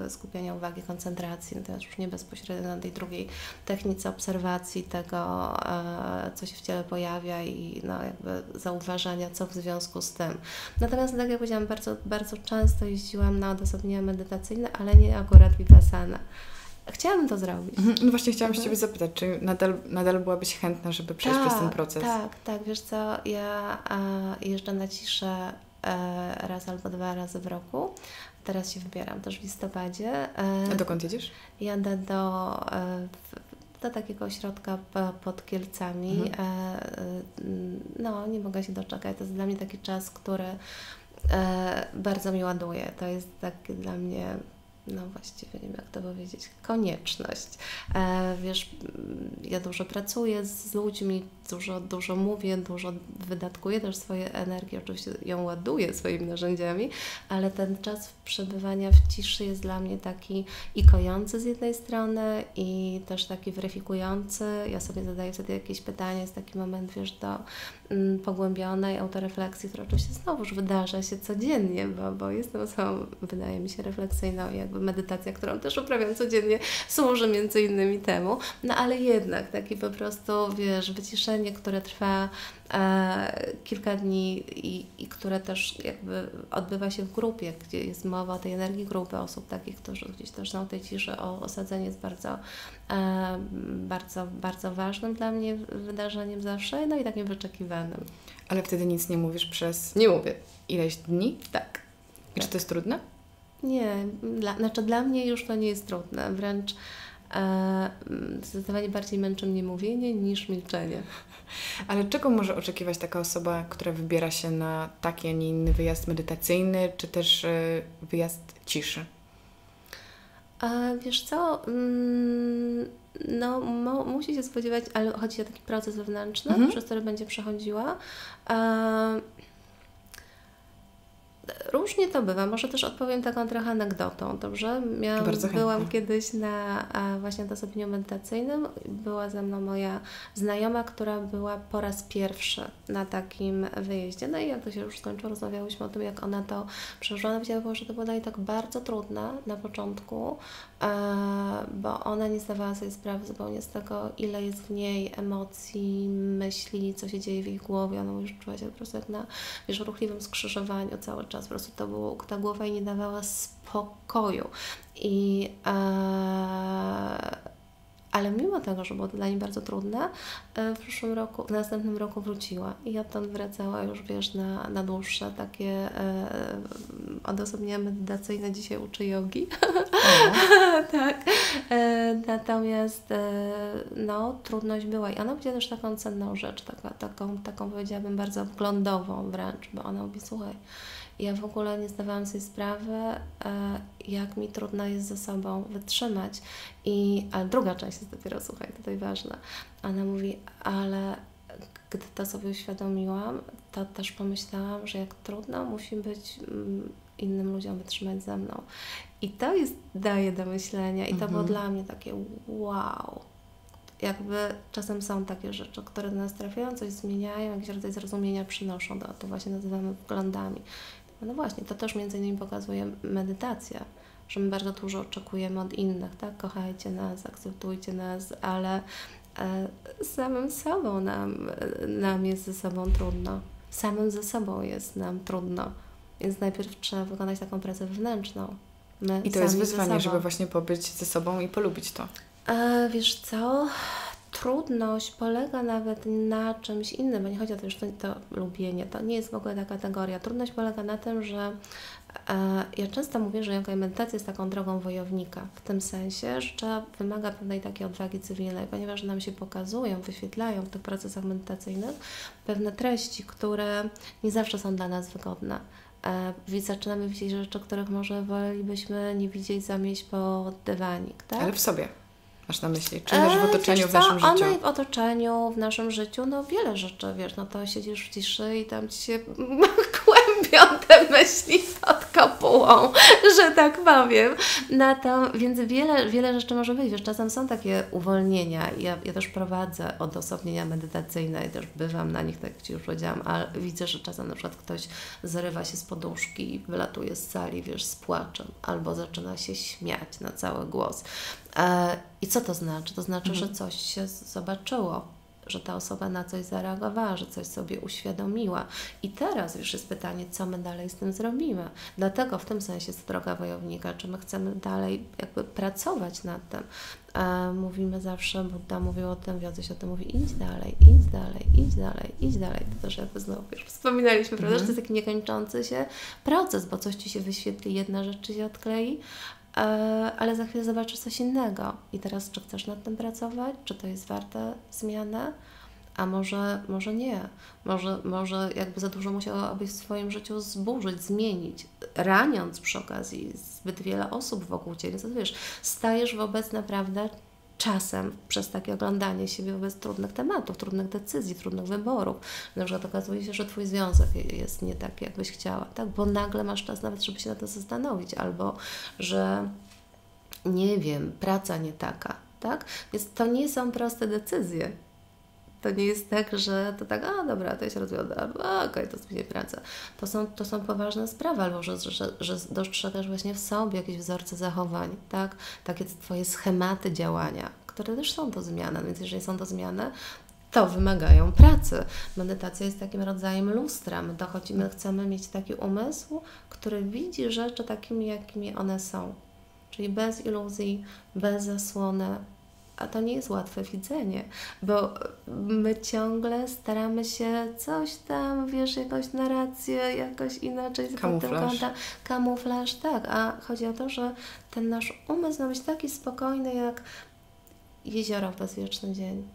e, skupiania uwagi, koncentracji, no już nie bezpośrednio na tej drugiej technice obserwacji tego, e, co się w ciele pojawia i no, jakby zauważania, co w związku z tym. Natomiast, tak jak powiedziałam, bardzo, bardzo często jeździłam na odosobnienia medytacyjne, ale nie akurat Vipassana. Chciałabym to zrobić. Mhm. No właśnie chciałam mhm. się Ciebie zapytać, czy nadal, nadal byłabyś chętna, żeby przejść tak, przez ten proces? Tak, tak. Wiesz co, ja a, jeżdżę na ciszę e, raz albo dwa razy w roku. Teraz się wybieram też w listopadzie. E, A dokąd jedziesz? Jadę do, e, do takiego ośrodka pod Kielcami. Mhm. E, e, no, nie mogę się doczekać. To jest dla mnie taki czas, który e, bardzo mi ładuje. To jest taki dla mnie no właściwie nie wiem jak to powiedzieć, konieczność. E, wiesz, ja dużo pracuję z ludźmi, dużo, dużo mówię, dużo wydatkuję też swoje energię, oczywiście ją ładuję swoimi narzędziami, ale ten czas przebywania w ciszy jest dla mnie taki i kojący z jednej strony i też taki weryfikujący. Ja sobie zadaję wtedy jakieś pytania, jest taki moment, wiesz, do mm, pogłębionej autorefleksji, która oczywiście znowuż wydarza się codziennie, bo, bo jestem osobą, wydaje mi się, refleksyjną i jakby medytacja, którą też uprawiam codziennie, służy między innymi temu, no ale jednak taki po prostu, wiesz, wyciszenie, które trwa e, kilka dni i, i które też jakby odbywa się w grupie, gdzie jest mowa o tej energii grupy osób takich, którzy gdzieś też są tej ciszy, o osadzenie jest bardzo, e, bardzo, bardzo ważnym dla mnie wydarzeniem zawsze, no i takim wyczekiwanym. Ale wtedy nic nie mówisz przez... Nie mówię. Ileś dni? Tak. I czy to jest trudne? Nie, dla, znaczy dla mnie już to nie jest trudne, wręcz e, zdecydowanie bardziej męczy mnie mówienie niż milczenie. Ale czego może oczekiwać taka osoba, która wybiera się na taki, a nie inny wyjazd medytacyjny, czy też e, wyjazd ciszy? A wiesz co, mm, no mo, musi się spodziewać, ale chodzi o taki proces wewnętrzny, mhm. przez który będzie przechodziła. Różnie to bywa. Może też odpowiem taką trochę anegdotą, dobrze? Miałam, byłam kiedyś na a, właśnie odosobnieniu medytacyjnym. Była ze mną moja znajoma, która była po raz pierwszy na takim wyjeździe. No i jak to się już skończyło, rozmawiałyśmy o tym, jak ona to przeżyła. Ona powiedziała, że to było dla tak bardzo trudne na początku, bo ona nie zdawała sobie sprawy zupełnie z tego, ile jest w niej emocji, myśli, co się dzieje w jej głowie. Ona już czuła się po prostu jak na wiesz, ruchliwym skrzyżowaniu cały czas. Po prostu to było, ta głowa jej nie dawała spokoju. I e, ale mimo tego, że było to dla niej bardzo trudne, e, w przyszłym roku, w następnym roku wróciła i odtąd wracała już, wiesz, na, na dłuższe takie e, odosobnienia medytacyjne. Dzisiaj uczy jogi. tak. E, natomiast e, no, trudność była i ona powiedziała też taką cenną rzecz, taka, taką, taką powiedziałabym bardzo wglądową wręcz, bo ona mówi, słuchaj, ja w ogóle nie zdawałam sobie sprawy, e, jak mi trudno jest ze sobą wytrzymać. I, ale druga część jest dopiero, słuchaj, tutaj ważna. Ona mówi, ale gdy to sobie uświadomiłam, to też pomyślałam, że jak trudno musi być mm, innym ludziom wytrzymać ze mną. I to jest, daje do myślenia i to było mhm. dla mnie takie wow. Jakby czasem są takie rzeczy, które do nas trafiają, coś zmieniają, jakiś rodzaj zrozumienia przynoszą, to, to właśnie nazywamy wglądami. No właśnie, to też między innymi pokazuje medytacja, że my bardzo dużo oczekujemy od innych, tak? Kochajcie nas, akceptujcie nas, ale e, samym sobą nam, nam jest ze sobą trudno. Samym ze sobą jest nam trudno. Więc najpierw trzeba wykonać taką pracę wewnętrzną. My I to jest wyzwanie, żeby właśnie pobyć ze sobą i polubić to. E, wiesz co? Trudność polega nawet na czymś innym, bo nie chodzi o to, że to, lubienie, to nie jest w ogóle ta kategoria. Trudność polega na tym, że e, ja często mówię, że yoga i medytacja jest taką drogą wojownika, w tym sensie, że trzeba, wymaga pewnej takiej odwagi cywilnej, ponieważ nam się pokazują, wyświetlają w tych procesach medytacyjnych pewne treści, które nie zawsze są dla nas wygodne. E, zaczynamy widzieć rzeczy, których może wolelibyśmy nie widzieć, zamieść pod dywanik. Tak? Ale w sobie masz na myśli? Czy też w otoczeniu, w naszym życiu? One w otoczeniu, w naszym życiu, no wiele rzeczy, wiesz, no to siedzisz w ciszy i tam ci się kłębi dziewiąte myśli pod kopułą, że tak powiem. Na to, więc wiele, wiele rzeczy może wyjść. Wiesz, czasem są takie uwolnienia. Ja, ja też prowadzę odosobnienia medytacyjne i też bywam na nich, tak jak Ci już powiedziałam, ale widzę, że czasem na przykład ktoś zrywa się z poduszki i wylatuje z sali, wiesz, z płaczem, albo zaczyna się śmiać na cały głos. E, I co to znaczy? To znaczy, mhm. że coś się zobaczyło że ta osoba na coś zareagowała, że coś sobie uświadomiła. I teraz już jest pytanie, co my dalej z tym zrobimy. Dlatego w tym sensie jest droga wojownika, czy my chcemy dalej jakby pracować nad tym. E, mówimy zawsze, Buddha mówił o tym, Wiedzy się o tym mówi, idź dalej, idź dalej, idź dalej, idź dalej. To też jakby znowu już wspominaliśmy, prawda, że to jest taki niekończący się proces, bo coś Ci się wyświetli, jedna rzecz Ci się odklei, ale za chwilę zobaczysz coś innego. I teraz, czy chcesz nad tym pracować? Czy to jest warte zmiany? A może, może nie. Może, może jakby za dużo musiałabyś w swoim życiu zburzyć, zmienić, raniąc przy okazji zbyt wiele osób wokół Ciebie. Więc wiesz, stajesz wobec naprawdę czasem przez takie oglądanie siebie wobec trudnych tematów, trudnych decyzji, trudnych wyborów. Na przykład okazuje się, że Twój związek jest nie tak, jakbyś chciała, tak? Bo nagle masz czas nawet, żeby się na to zastanowić, albo że nie wiem, praca nie taka, tak? Więc to nie są proste decyzje. To nie jest tak, że to tak, a dobra, to się rozwiodę, albo okej, okay, to zmienię pracę. To są, to są poważne sprawy, albo że, że, że dostrzegasz właśnie w sobie jakieś wzorce zachowań, tak? Takie Twoje schematy działania, które też są do zmiany, więc jeżeli są do zmiany, to wymagają pracy. Medytacja jest takim rodzajem lustra. My dochodzimy, chcemy mieć taki umysł, który widzi rzeczy takimi, jakimi one są. Czyli bez iluzji, bez zasłony, a to nie jest łatwe widzenie, bo my ciągle staramy się coś tam, wiesz, jakąś narrację, jakoś inaczej z kamuflaż. Kąta, kamuflaż, tak, a chodzi o to, że ten nasz umysł ma być taki spokojny jak jezioro w bezwieczny dzień.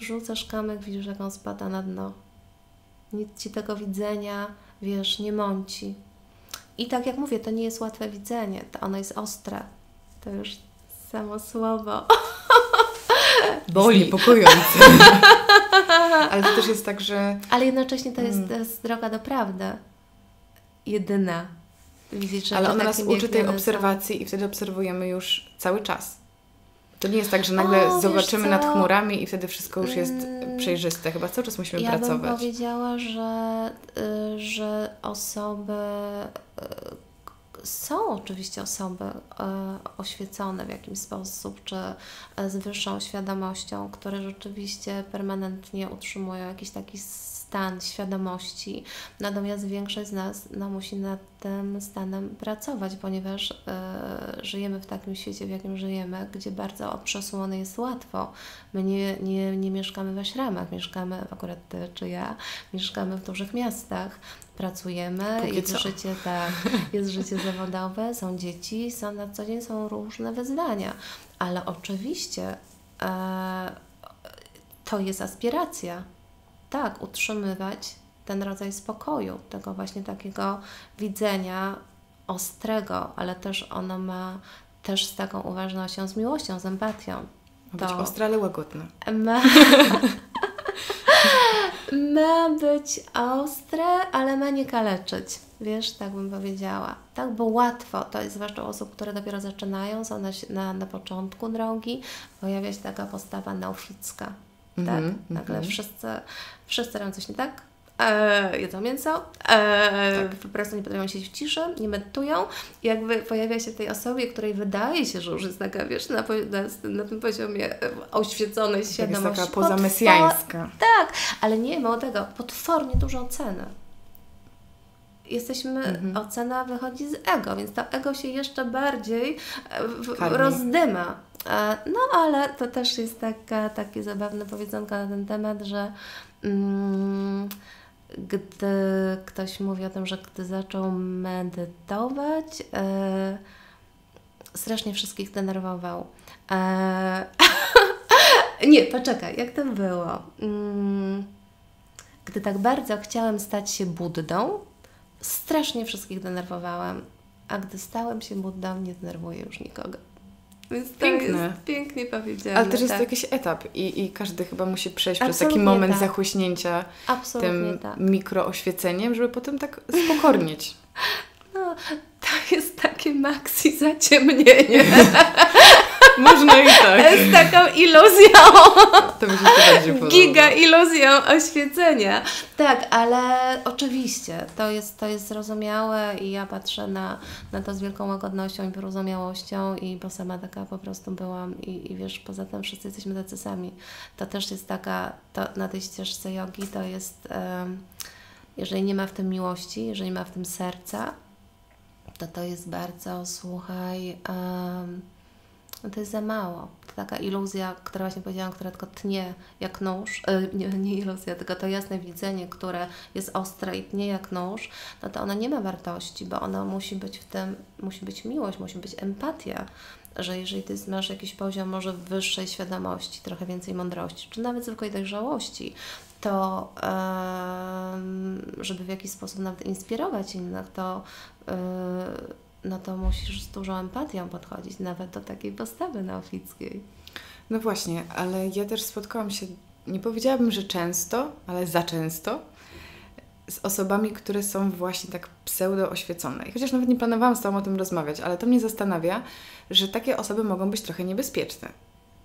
Rzucasz kamyk, widzisz, jak on spada na dno. Nic Ci tego widzenia, wiesz, nie mąci. I tak jak mówię, to nie jest łatwe widzenie, to ono jest ostre. To już samo słowo. Boli. Niepokojące. Ale to też jest tak, że... Ale jednocześnie to jest, mm. to jest droga do prawdy. Jedyna. Widzisz, że Ale ona nas uczy tej obserwacji są. i wtedy obserwujemy już cały czas. To nie jest tak, że nagle o, zobaczymy nad chmurami i wtedy wszystko już jest mm. przejrzyste. Chyba cały czas musimy ja pracować. Ja bym powiedziała, że, y, że osoby, y, są oczywiście osoby e, oświecone w jakiś sposób, czy e, z wyższą świadomością, które rzeczywiście permanentnie utrzymują jakiś taki stan świadomości, natomiast większość z nas no, musi nad tym stanem pracować, ponieważ y, żyjemy w takim świecie, w jakim żyjemy, gdzie bardzo przesłony jest łatwo. My nie, nie, nie mieszkamy we śramach, mieszkamy, akurat Ty czy ja, mieszkamy w dużych miastach, pracujemy, Póki jest co? życie, tak, jest życie zawodowe, są dzieci, są na co dzień są różne wyzwania, ale oczywiście e, to jest aspiracja, tak, utrzymywać ten rodzaj spokoju, tego właśnie takiego widzenia ostrego, ale też ono ma też z taką uważnością, z miłością, z empatią. Ma to być ostre, ale łagodne. Ma, ma być ostre, ale ma nie kaleczyć. Wiesz, tak bym powiedziała. Tak, bo łatwo, to jest zwłaszcza osób, które dopiero zaczynają, są na, na, na początku drogi, pojawia się taka postawa nauficka tak? Mm -hmm, Nagle -hmm. wszyscy, wszyscy robią coś nie tak, e, jedzą mięso, e, tak. po prostu nie potrafią siedzieć w ciszy, nie medytują i jakby pojawia się tej osobie, której wydaje się, że już jest taka, wiesz, na, na, na tym poziomie oświeconej tak świadomości. Jest taka pozamesjańska. Tak, ale nie, mało tego, potwornie dużo oceny jesteśmy, mhm. ocena wychodzi z ego, więc to ego się jeszcze bardziej e, rozdyma. E, no ale to też jest taka, takie zabawne powiedzonko na ten temat, że mm, gdy ktoś mówi o tym, że gdy zaczął medytować, e, strasznie wszystkich denerwował. E, nie, poczekaj, jak to było? Mm, gdy tak bardzo chciałem stać się Buddą, strasznie wszystkich denerwowałem, a gdy stałem się Buddą, nie denerwuję już nikogo. Więc to Piękne. jest pięknie powiedziane. Ale też jest tak. to jakiś etap i, i każdy chyba musi przejść przez Absolutnie taki moment tak. zachłyśnięcia Absolutnie tym tak. mikrooświeceniem, żeby potem tak spokornieć. No, to jest takie maxi zaciemnienie Można i tak. z taką iluzją, To mi się to bardziej podoba. giga iluzją oświecenia. Tak, ale oczywiście to jest, to jest zrozumiałe i ja patrzę na, na to z wielką łagodnością i wyrozumiałością i bo sama taka po prostu byłam i, i wiesz, poza tym wszyscy jesteśmy tacy sami. To też jest taka, to na tej ścieżce jogi to jest, em, jeżeli nie ma w tym miłości, jeżeli nie ma w tym serca, to to jest bardzo, słuchaj, em, no to jest za mało. To taka iluzja, która właśnie powiedziałam, która tylko tnie jak nóż, e, nie, nie iluzja, tylko to jasne widzenie, które jest ostre i tnie jak nóż, no to ona nie ma wartości, bo ona musi być w tym, musi być miłość, musi być empatia, że jeżeli Ty masz jakiś poziom może wyższej świadomości, trochę więcej mądrości, czy nawet zwykłej dojrzałości, to żeby w jakiś sposób nawet inspirować innych, to yy, no to musisz z dużą empatią podchodzić nawet do takiej postawy neofickiej. No właśnie, ale ja też spotkałam się, nie powiedziałabym, że często, ale za często, z osobami, które są właśnie tak pseudo oświecone. Chociaż nawet nie planowałam z Tobą o tym rozmawiać, ale to mnie zastanawia, że takie osoby mogą być trochę niebezpieczne.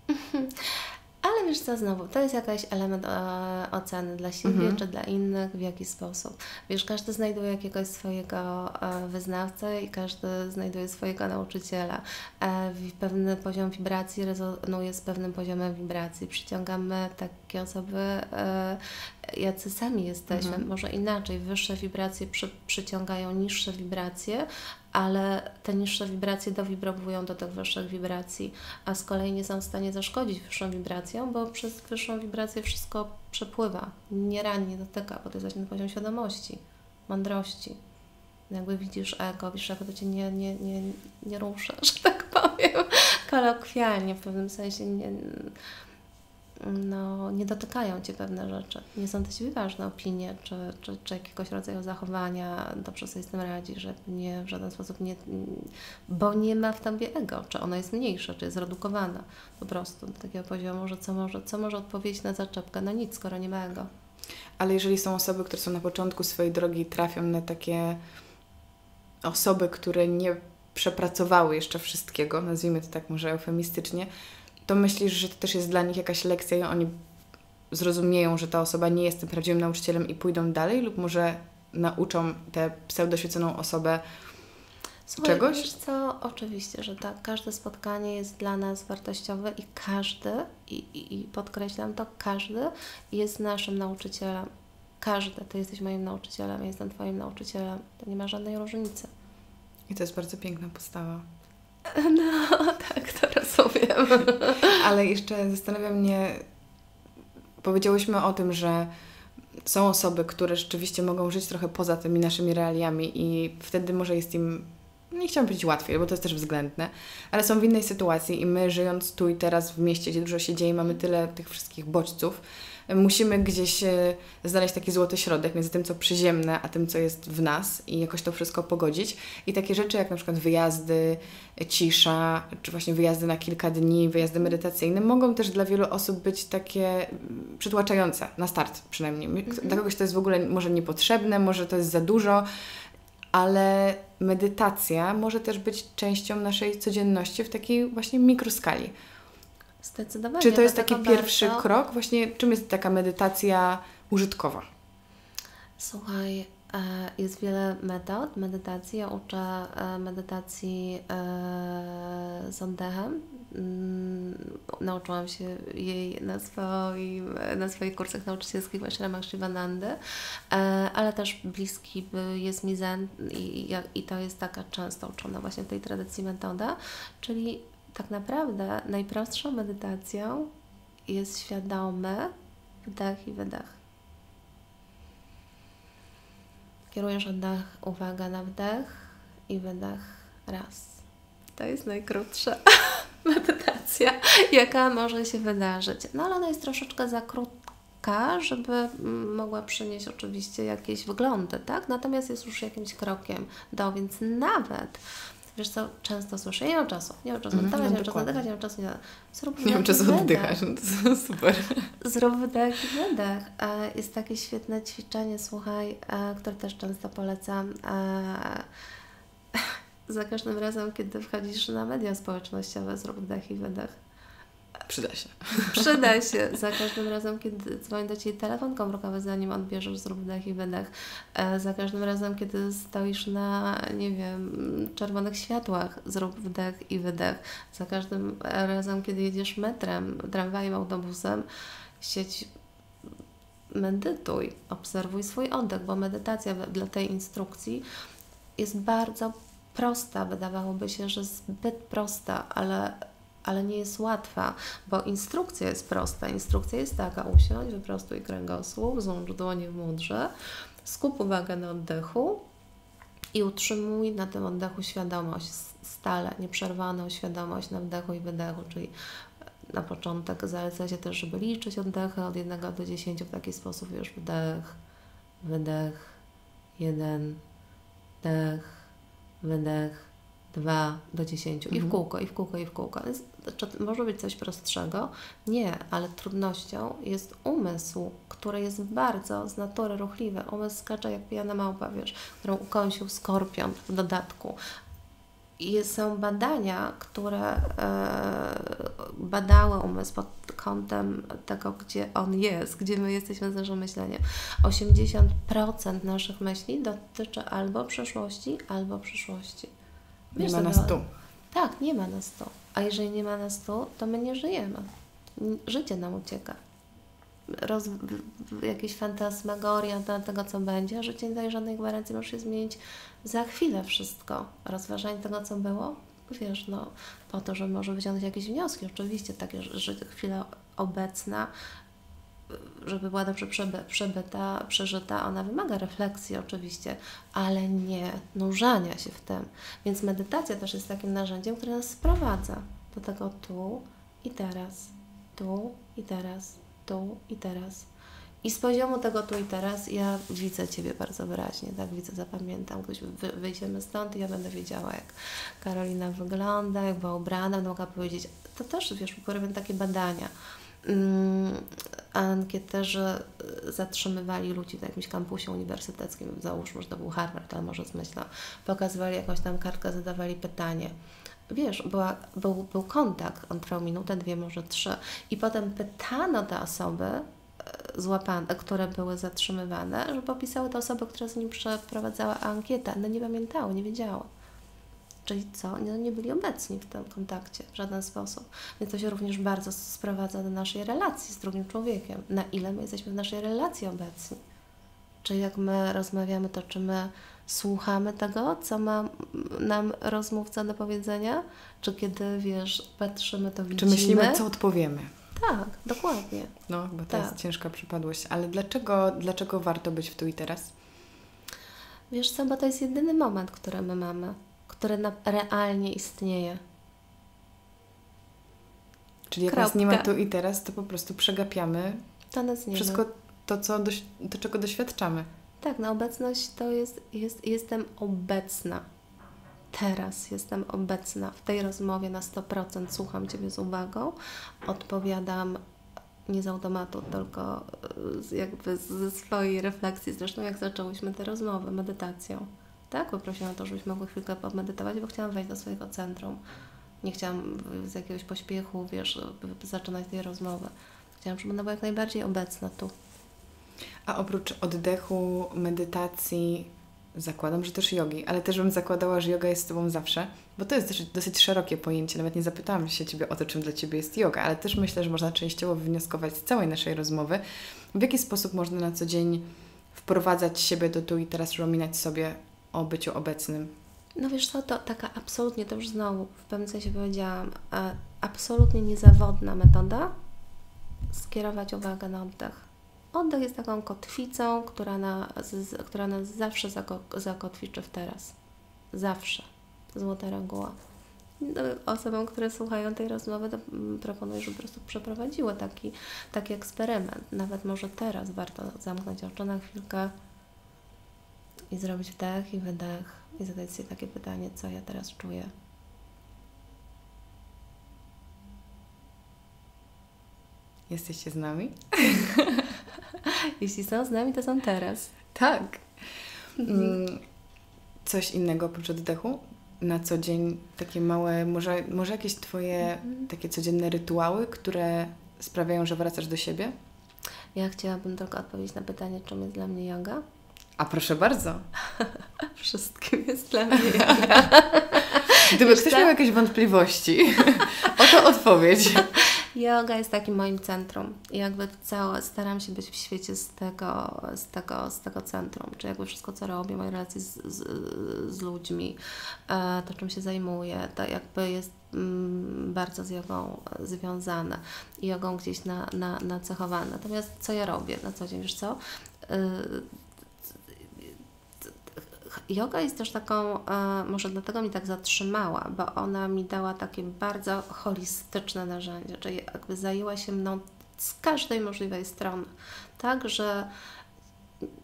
Ale wiesz co, znowu, to jest jakiś element e, oceny dla siebie Mhm. czy dla innych, w jaki sposób. Wiesz, każdy znajduje jakiegoś swojego e, wyznawcę i każdy znajduje swojego nauczyciela. E, pewny poziom wibracji rezonuje z pewnym poziomem wibracji. Przyciągamy takie osoby, e, jacy sami jesteśmy. Mhm. Może inaczej, wyższe wibracje przy, przyciągają niższe wibracje, ale te niższe wibracje dowibrowują do tych wyższych wibracji, a z kolei nie są w stanie zaszkodzić wyższą wibracją, bo przez wyższą wibrację wszystko przepływa, nie rani, nie dotyka, bo to jest właśnie poziom świadomości, mądrości. Jakby widzisz ego, widzisz ego, to Cię nie, nie, nie, nie rusza, że tak powiem, kolokwialnie w pewnym sensie nie, no, nie dotykają Cię pewne rzeczy. Nie są dla Ciebie ważne opinie, czy, czy, czy jakiegoś rodzaju zachowania, dobrze sobie z tym radzi, że nie w żaden sposób nie, bo nie ma w Tobie ego, czy ono jest mniejsze, czy jest zredukowane po prostu do takiego poziomu, że co może, co może odpowiedzieć na zaczepkę? No nic, skoro nie ma ego. Ale jeżeli są osoby, które są na początku swojej drogi i trafią na takie osoby, które nie przepracowały jeszcze wszystkiego, nazwijmy to tak może eufemistycznie, to myślisz, że to też jest dla nich jakaś lekcja i oni zrozumieją, że ta osoba nie jest tym prawdziwym nauczycielem i pójdą dalej, lub może nauczą tę pseudoświeconą osobę Słuchaj, Czegoś? Wiesz co, oczywiście, że tak. Każde spotkanie jest dla nas wartościowe i każdy, i, i, i podkreślam to, każdy jest naszym nauczycielem. Każdy. Ty jesteś moim nauczycielem, ja jestem Twoim nauczycielem. To nie ma żadnej różnicy. i to jest bardzo piękna postawa. No, tak, to rozumiem. Ale jeszcze zastanawia mnie, powiedziałyśmy o tym, że są osoby, które rzeczywiście mogą żyć trochę poza tymi naszymi realiami i wtedy może jest im, nie chciałam powiedzieć łatwiej, bo to jest też względne, ale są w innej sytuacji i my żyjąc tu i teraz w mieście, gdzie dużo się dzieje, mamy tyle tych wszystkich bodźców, musimy gdzieś e, znaleźć taki złoty środek między tym, co przyziemne, a tym, co jest w nas i jakoś to wszystko pogodzić. I takie rzeczy jak na przykład wyjazdy, cisza, czy właśnie wyjazdy na kilka dni, wyjazdy medytacyjne mogą też dla wielu osób być takie mm, przytłaczające, na start przynajmniej. Dla kogoś to jest w ogóle może niepotrzebne, może to jest za dużo, ale medytacja może też być częścią naszej codzienności w takiej właśnie mikroskali. Zdecydowanie. Czy to jest taki dlatego pierwszy krok? Właśnie czym jest taka medytacja użytkowa? Słuchaj, e, jest wiele metod medytacji. Ja uczę e, medytacji e, z oddechem. Mm, Nauczyłam się jej na, swoim, na swoich kursach nauczycielskich w ashramach Shivanandy, e, ale też bliski jest mi zen i, i, i to jest taka często uczona właśnie w tej tradycji metoda, czyli tak naprawdę najprostszą medytacją jest świadomy wdech i wydech. Kierujesz oddech, uwaga na wdech i wydech raz. To jest najkrótsza medytacja, jaka może się wydarzyć. No ale ona jest troszeczkę za krótka, żeby mm, mogła przynieść oczywiście jakieś wyglądy, tak? Natomiast jest już jakimś krokiem do, więc nawet Wiesz co, często słyszę, nie mam czasu, nie mam czasu Mhm, oddawać, no nie mam czasu dokładnie. oddychać, nie mam czasu, nie Zrób Nie mam czasu oddychać, no to super. Zrób wydech i wydech. E, Jest takie świetne ćwiczenie, słuchaj, e, które też często polecam. E, Za każdym razem, kiedy wchodzisz na media społecznościowe, zrób wdech i wydech. Przyda się. Przyda się. Za każdym razem, kiedy dzwoni do Ciebie telefon komórkowy, zanim odbierzesz, zrób wdech i wydech. E, Za każdym razem, kiedy stoisz na, nie wiem, czerwonych światłach, zrób wdech i wydech. Za każdym razem, kiedy jedziesz metrem, tramwajem, autobusem, siedź medytuj, obserwuj swój oddech, bo medytacja dla tej instrukcji jest bardzo prosta. Wydawałoby się, że zbyt prosta, ale, ale nie jest łatwa, bo instrukcja jest prosta. Instrukcja jest taka: usiądź, wyprostuj kręgosłup, złącz dłonie w mudrze, skup uwagę na oddechu i utrzymuj na tym oddechu świadomość stale, nieprzerwaną świadomość na wdechu i wydechu, czyli na początek zaleca się też, żeby liczyć oddechy od 1 do 10 w taki sposób już wdech, wydech, jeden, wdech, wydech, 2 do 10 i w Mhm. kółko, i w kółko, i w kółko. Jest, może być coś prostszego? Nie, ale trudnością jest umysł, który jest bardzo z natury ruchliwy. Umysł skacze jak pijana małpa, wiesz, którą ukąsił skorpion w dodatku. I są badania, które e, badały umysł pod kątem tego, gdzie on jest, gdzie my jesteśmy z naszym myśleniem. 80% naszych myśli dotyczy albo przeszłości, albo przyszłości. Nie Wiesz, ma co nas tu. Tak, nie ma nas tu. A jeżeli nie ma nas tu, to my nie żyjemy. Życie nam ucieka. Roz, jakieś fantasmagoria tego, co będzie. Życie nie daje żadnej gwarancji, może się zmienić za chwilę wszystko. Rozważanie tego, co było, wiesz, no, po to, żeby może wyciągnąć jakieś wnioski. Oczywiście takie, że, że chwila obecna, żeby była dobrze przeby, przebyta, przeżyta, ona wymaga refleksji oczywiście, ale nie nurzania się w tym. Więc medytacja też jest takim narzędziem, które nas sprowadza do tego tu i teraz, tu i teraz, tu i teraz. I z poziomu tego tu i teraz ja widzę Ciebie bardzo wyraźnie, tak widzę, zapamiętam. Gdyś wy, wyjdziemy stąd i ja będę wiedziała, jak Karolina wygląda, jak była ubrana, mogła powiedzieć. To też, wiesz, robię takie badania. Mm, ankieterzy zatrzymywali ludzi w jakimś kampusie uniwersyteckim, załóżmy, że to był Harvard, ale może zmyślam, pokazywali jakąś tam kartkę, zadawali pytanie. Wiesz, była, był, był kontakt, on trwał minutę, dwie, może trzy i potem pytano te osoby, e, złapane, które były zatrzymywane, żeby opisały te osoby, które z nim przeprowadzały ankietę. No nie pamiętały, nie wiedziały. Czyli co? Nie, nie byli obecni w tym kontakcie w żaden sposób. Więc to się również bardzo sprowadza do naszej relacji z drugim człowiekiem. Na ile my jesteśmy w naszej relacji obecni. Czy jak my rozmawiamy, to czy my słuchamy tego, co ma nam rozmówca do powiedzenia? Czy kiedy, wiesz, patrzymy, to Czy widzimy? myślimy, co odpowiemy? Tak, dokładnie. No, bo to Tak. jest ciężka przypadłość. Ale dlaczego, dlaczego warto być w tu i teraz? Wiesz co, bo to jest jedyny moment, który my mamy, który na, realnie istnieje. Czyli jak nas nie ma Kropka. tu i teraz, to po prostu przegapiamy To wszystko ma. to, co doś- to, czego doświadczamy. Tak, na obecność to jest, jest, jestem obecna. Teraz jestem obecna w tej rozmowie na 100%. Słucham Ciebie z uwagą, odpowiadam nie z automatu, tylko z- jakby ze swojej refleksji. Zresztą jak zaczęłyśmy tę rozmowę medytacją, tak? Poprosiłam o to, żebyśmy mogły chwilkę pomedytować, bo chciałam wejść do swojego centrum. Nie chciałam z jakiegoś pośpiechu, wiesz, zaczynać tej rozmowy. Chciałam, żeby ona była jak najbardziej obecna tu. A oprócz oddechu, medytacji, zakładam, że też jogi, ale też bym zakładała, że yoga jest z Tobą zawsze, bo to jest dosyć szerokie pojęcie. Nawet nie zapytałam się Ciebie o to, czym dla Ciebie jest yoga, ale też myślę, że można częściowo wywnioskować z całej naszej rozmowy, w jaki sposób można na co dzień wprowadzać siebie do tu i teraz, przypominać sobie o byciu obecnym. No wiesz co, to taka absolutnie, to już znowu w pewnym sensie powiedziałam, e, absolutnie niezawodna metoda skierować uwagę na oddech. Oddech jest taką kotwicą, która, na, która nas zawsze zako, zakotwiczy w teraz. Zawsze. Złota reguła. No, Osobom, które słuchają tej rozmowy, to mm, proponuję, żeby po prostu przeprowadziły taki, taki eksperyment. Nawet może teraz warto zamknąć oczy na chwilkę i zrobić wdech i wydech i zadać sobie takie pytanie, co ja teraz czuję. Jesteście z nami? Jeśli są z nami, to są teraz. Tak. Mm, coś innego oprócz oddechu? Na co dzień takie małe, może, może jakieś Twoje Mhm. takie codzienne rytuały, które sprawiają, że wracasz do siebie? Ja chciałabym tylko odpowiedzieć na pytanie, czym jest dla mnie yoga. A proszę bardzo. Wszystkim jest dla mnie. Gdyby Wiesz ktoś miał jakieś wątpliwości, oto odpowiedź. Yoga jest takim moim centrum i jakby całe, staram się być w świecie z tego, z tego, z tego centrum, czy jakby wszystko, co robię, moje relacje z, z, z ludźmi, e, to czym się zajmuję, to jakby jest mm, bardzo z jogą związane i jogą gdzieś na, na, nacechowane. Natomiast co ja robię na co dzień, wiesz co? Yoga jest też taką, e, może dlatego mi tak zatrzymała, bo ona mi dała takie bardzo holistyczne narzędzie, czyli jakby zajęła się mną z każdej możliwej strony. Tak, że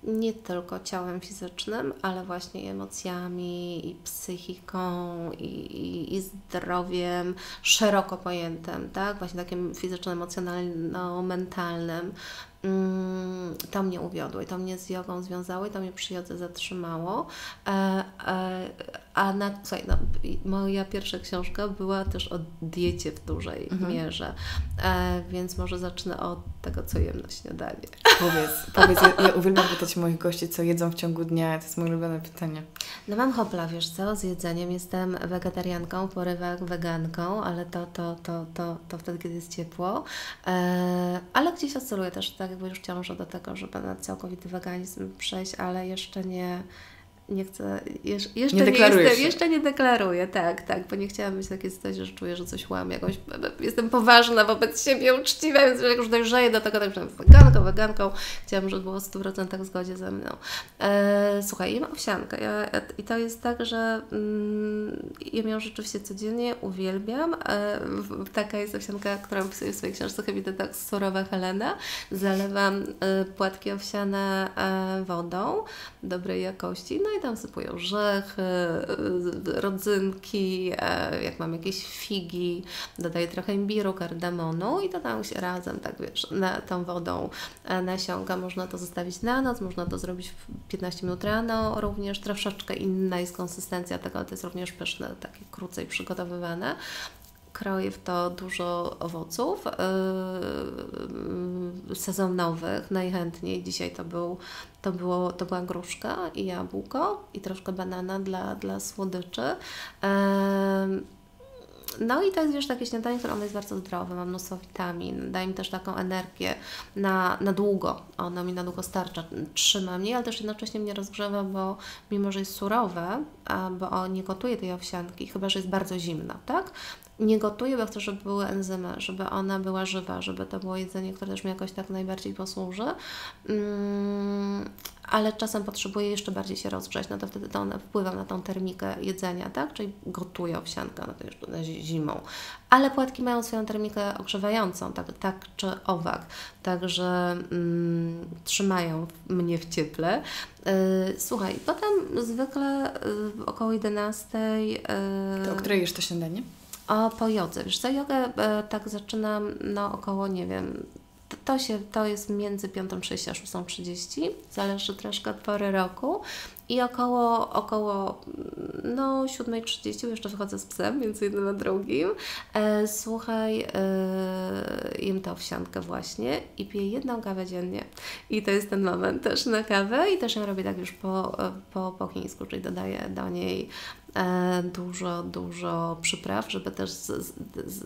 nie tylko ciałem fizycznym, ale właśnie emocjami, i psychiką, i, i, i zdrowiem szeroko pojętym, tak? Właśnie takim fizyczno-emocjonalno-mentalnym. Mm, to mnie uwiodło i to mnie z jogą związało i to mnie przy jodze zatrzymało. E, e, a na, słuchaj, no, moja pierwsza książka była też o diecie w dużej Mhm. mierze, e, więc może zacznę od tego, co jem na śniadanie. Powiedz, powiedz ja, ja uwielbiam pytać moich gości, co jedzą w ciągu dnia. To jest moje ulubione pytanie. No mam hopla, wiesz co, z jedzeniem. Jestem wegetarianką, w porywach weganką, ale to, to, to, to, to wtedy, kiedy jest ciepło. E, ale gdzieś oscyluję też, tak jakby już ciążę do tego, żeby na całkowity weganizm przejść, ale jeszcze nie... Nie chcę, jeż, jeszcze Nie nie, jestem, jeszcze nie deklaruję, tak, tak, bo nie chciałam być takie coś, że czuję, że coś łam, jakąś, jestem poważna wobec siebie, uczciwa, więc jak już dojrzeję do tego, tak że weganką, weganką, chciałam, żeby było w 100% w zgodzie ze mną. E, słuchaj, jem owsiankę ja, i to jest tak, że mm, jem ją rzeczywiście codziennie, uwielbiam. E, taka jest owsianka, którą opisuję w swojej książce Heavy Detox Surowa Helena. Zalewam e, płatki owsiane e, wodą dobrej jakości, no i tam sypuję orzechy, e, rodzynki, e, jak mam jakieś figi, dodaję trochę imbiru, kardamonu i to tam się razem, tak wiesz, na, tą wodą e, nasiąka. Można to zostawić na noc, można to zrobić w 15 minut rano, również troszeczkę inna jest konsystencja tego, ale to jest również pyszne, takie krócej przygotowywane. Kroję w to dużo owoców yy, sezonowych, najchętniej. Dzisiaj to, był, to, było, to była gruszka i jabłko i troszkę banana dla, dla słodyczy. Em, no i to jest wiesz, takie śniadanie, które ono jest bardzo zdrowe, ma mnóstwo witamin, daje mi też taką energię na, na długo, ono mi na długo starcza, trzyma mnie, ale też jednocześnie mnie rozgrzewa, bo mimo, że jest surowe, bo nie gotuję tej owsianki, chyba, że jest bardzo zimna, tak? Nie gotuję, bo chcę, żeby były enzymy, żeby ona była żywa, żeby to było jedzenie, które też mi jakoś tak najbardziej posłuży. Mm, ale czasem potrzebuję jeszcze bardziej się rozgrzać, no to wtedy to one wpływa na tą termikę jedzenia, tak? Czyli gotuję owsiankę no to jeszcze zi- zimą. Ale płatki mają swoją termikę ogrzewającą, tak, tak czy owak. Także mm, trzymają mnie w cieple. Yy, słuchaj, potem zwykle yy, około 11 yy, To o której jesz to śniadanie? O, po jodze. Wiesz co, jogę e, tak zaczynam no około, nie wiem, to, się, to jest między 5.30 a 6.30, zależy troszkę od pory roku. I około, około no 7.30, bo jeszcze wychodzę z psem, między jednym a drugim. E, słuchaj, e, jem tę owsiankę właśnie i piję jedną kawę dziennie. I to jest ten moment też na kawę i też ją robię tak już po, po, po chińsku, czyli dodaję do niej dużo, dużo przypraw, żeby też z, z, z,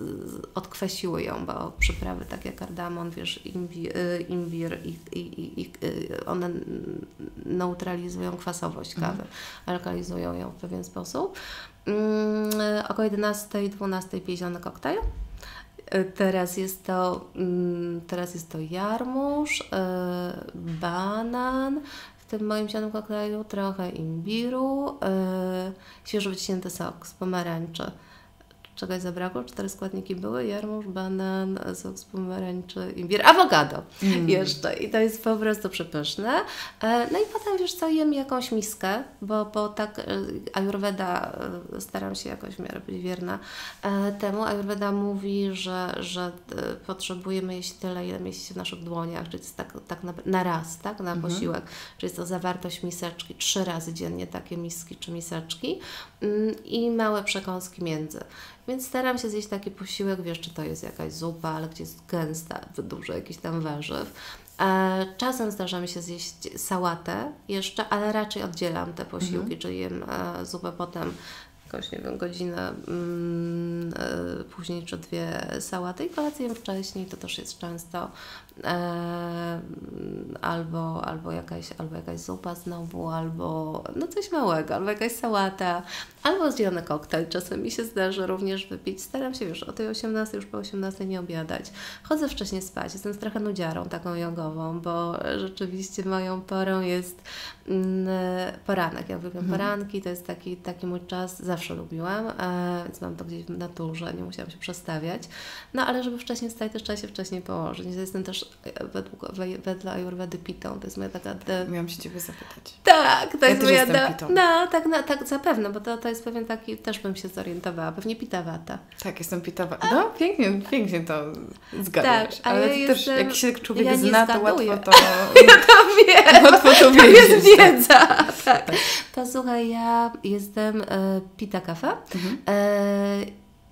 odkwasiły ją, bo przyprawy takie jak kardamon, wiesz, imbir, imbir i, i, i, y, one neutralizują kwasowość kawy, alkalizują ją w pewien sposób. Mm, około 11, 12 piję zielony koktajl. Y, Teraz jest to, mm, teraz jest to jarmuż, y, banan, tym moim zielonym koktajlu trochę imbiru, y, świeżo wyciśnięty sok z pomarańczy, czegoś zabrakło. Cztery składniki były, jarmuż, banan, sok z pomarańczy, imbir, awokado mm. jeszcze. I to jest po prostu przepyszne. E, no i potem, wiesz co, jem jakąś miskę, bo, bo tak e, Ayurveda, e, staram się jakoś w miarę być wierna temu. Ayurveda mówi, że, że potrzebujemy jeść tyle, ile mieści się w naszych dłoniach, czyli jest tak, tak na, na raz, tak, na mhm. posiłek. Czyli jest to zawartość miseczki, trzy razy dziennie takie miski czy miseczki mm, i małe przekąski między. Więc staram się zjeść taki posiłek, wiesz, czy to jest jakaś zupa, ale gdzie jest gęsta, dużo jakichś tam warzyw. E, czasem zdarza mi się zjeść sałatę jeszcze, ale raczej oddzielam te posiłki, mhm. czyli jem e, zupę potem jakoś, nie wiem, godzinę mm, e, później czy dwie sałaty i kolację wcześniej, to też jest często albo, albo, jakaś, albo jakaś zupa znowu, albo no coś małego, albo jakaś sałata, albo zielony koktajl. Czasem mi się zdarzy również wypić. Staram się już o tej 18, już po 18 nie obiadać. Chodzę wcześniej spać, jestem trochę nudziarą taką jogową, bo rzeczywiście moją porą jest mm, poranek. Ja lubię mhm. poranki, to jest taki, taki mój czas, zawsze lubiłam, e, więc mam to gdzieś w naturze, nie musiałam się przestawiać. No ale żeby wcześniej wstać, też trzeba się wcześniej położyć. Jestem też według, wedle Ayurvedy pitą, to jest moja taka... De... Miałam się Ciebie zapytać. Tak, to ja jest moja... De... No, tak, no, tak, zapewne, bo to, to jest pewien taki, też bym się zorientowała, pewnie pitawata. Tak, jestem pitawata. No, pięknie, pięknie to zgadzasz. Tak, ale, ale ja też jak się człowiek ja zna, to łatwo to... Ja to wiem! Łatwo to, to jest wiedza. Tak. tak. To słuchaj, ja jestem e, pita kafa mhm. e,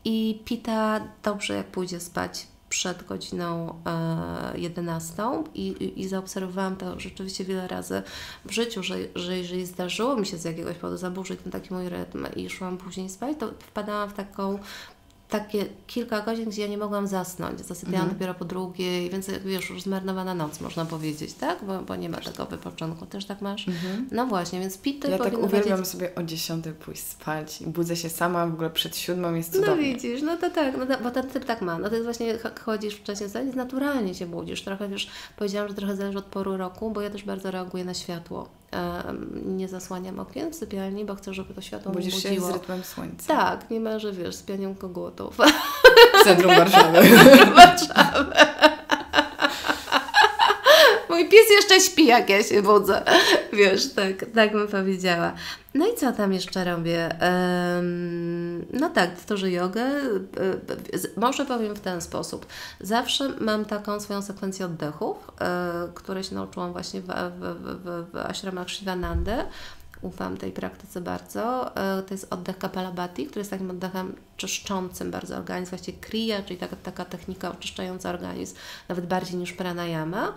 i pita dobrze jak pójdzie spać przed godziną e, 11 I, i, i zaobserwowałam to rzeczywiście wiele razy w życiu, że, że jeżeli zdarzyło mi się z jakiegoś powodu zaburzyć ten taki mój rytm i szłam później spać, to wpadałam w taką takie kilka godzin, gdzie ja nie mogłam zasnąć. Zasypiałam mhm. dopiero po drugiej, więc wiesz, już zmarnowana noc, można powiedzieć, tak? Bo, bo nie ma tego wypoczynku. Też tak masz? Mhm. No właśnie, więc pity Ja tak uwielbiam sobie o dziesiątej pójść spać i budzę się sama, w ogóle przed siódmą jest no cudownie. No widzisz, no to tak, no to, bo ten typ tak ma. No to jest właśnie, chodzisz wcześniej spać, naturalnie się budzisz. Trochę, wiesz, powiedziałam, że trochę zależy od poru roku, bo ja też bardzo reaguję na światło nie zasłaniam okien w sypialni, bo chcę, żeby to światło Budzisz budziło. się z rytmem słońca. Tak, nie ma, że wiesz, z pianią kogutów. W centrum Warszawy. Warszawy. Mój pies jeszcze śpi, jak ja się budzę. Wiesz, tak, tak bym powiedziała. No i co tam jeszcze robię? Um, no tak, tworzę jogę. E, może powiem w ten sposób. Zawsze mam taką swoją sekwencję oddechów, e, które się nauczyłam właśnie w, w, w, w Shivanandy. Ufam tej praktyce bardzo. E, to jest oddech Kapalabhati, który jest takim oddechem czyszczącym bardzo organizm, właściwie kriya, czyli taka, taka technika oczyszczająca organizm, nawet bardziej niż pranayama.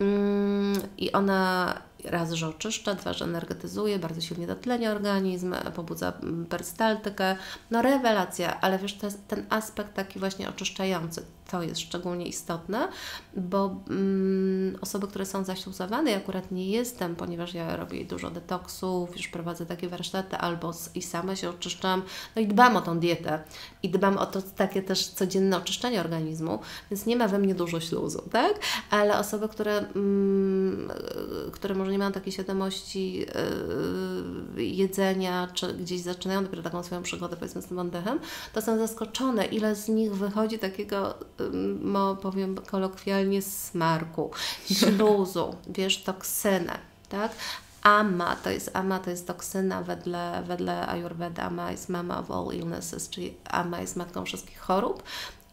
Mm, I ona raz, że oczyszcza, dwa, że energetyzuje, bardzo silnie dotlenia organizm, pobudza perystaltykę. No rewelacja, ale wiesz, to jest ten aspekt taki właśnie oczyszczający, to jest szczególnie istotne, bo mm, osoby, które są zaśluzowane, ja akurat nie jestem, ponieważ ja robię dużo detoksów, już prowadzę takie warsztaty, albo i sama się oczyszczam, no i dbam o tą dietę i dbam o to takie też codzienne oczyszczenie organizmu, więc nie ma we mnie dużo śluzu, tak? Ale osoby, które, mm, które może nie mają takiej świadomości yy, jedzenia, czy gdzieś zaczynają dopiero taką swoją przygodę, powiedzmy, z tym oddechem, to są zaskoczone, ile z nich wychodzi takiego mo, powiem kolokwialnie, smarku, śluzu, wiesz, toksynę, tak? Ama to jest, ama to jest toksyna wedle, wedle Ayurveda. Ama jest mama of all illnesses, czyli ama jest matką wszystkich chorób.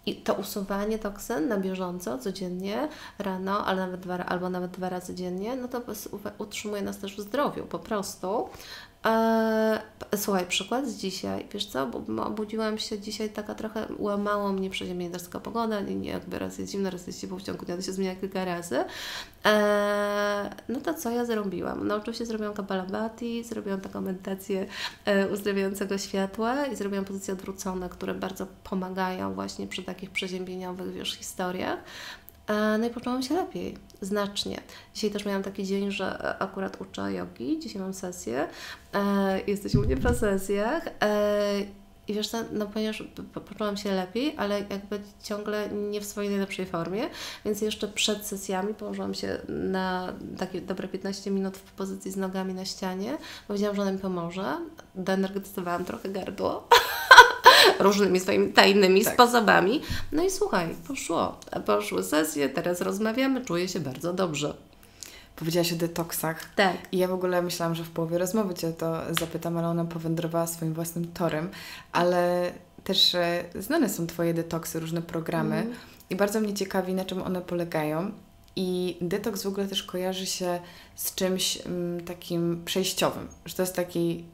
I to usuwanie toksyn na bieżąco, codziennie, rano, ale nawet dwa, albo nawet dwa razy dziennie, no to utrzymuje nas też w zdrowiu po prostu. Eee, słuchaj, przykład z dzisiaj. Wiesz co, bo obudziłam się dzisiaj taka trochę, łamało mnie przeziemienierska pogoda, nie, nie, jakby raz jest zimno, raz jest ciepło, w ciągu dnia to się zmienia kilka razy. Eee, no to co ja zrobiłam? No oczywiście zrobiłam kabalabati, zrobiłam taką medytację e, uzdrawiającego światła i zrobiłam pozycje odwrócone, które bardzo pomagają właśnie przy takich przeziębieniowych, wiesz, historiach. E, no i poczułam się lepiej, znacznie. Dzisiaj też miałam taki dzień, że akurat uczę jogi, dzisiaj mam sesję, e, jesteśmy u mnie po sesjach e, i wiesz no ponieważ poczułam się lepiej, ale jakby ciągle nie w swojej najlepszej formie, więc jeszcze przed sesjami położyłam się na takie dobre 15 minut w pozycji z nogami na ścianie. Powiedziałam, że ona mi pomoże. Doenergetyzowałam trochę gardło. różnymi swoimi tajnymi tak. sposobami. No i słuchaj, poszło. Poszły sesje, teraz rozmawiamy, czuję się bardzo dobrze. Powiedziałaś o detoksach. Tak. I ja w ogóle myślałam, że w połowie rozmowy Cię o to zapytam, ale ona powędrowała swoim własnym torem. Ale też e, znane są Twoje detoksy, różne programy mm. i bardzo mnie ciekawi, na czym one polegają. I detoks w ogóle też kojarzy się z czymś m, takim przejściowym, że to jest taki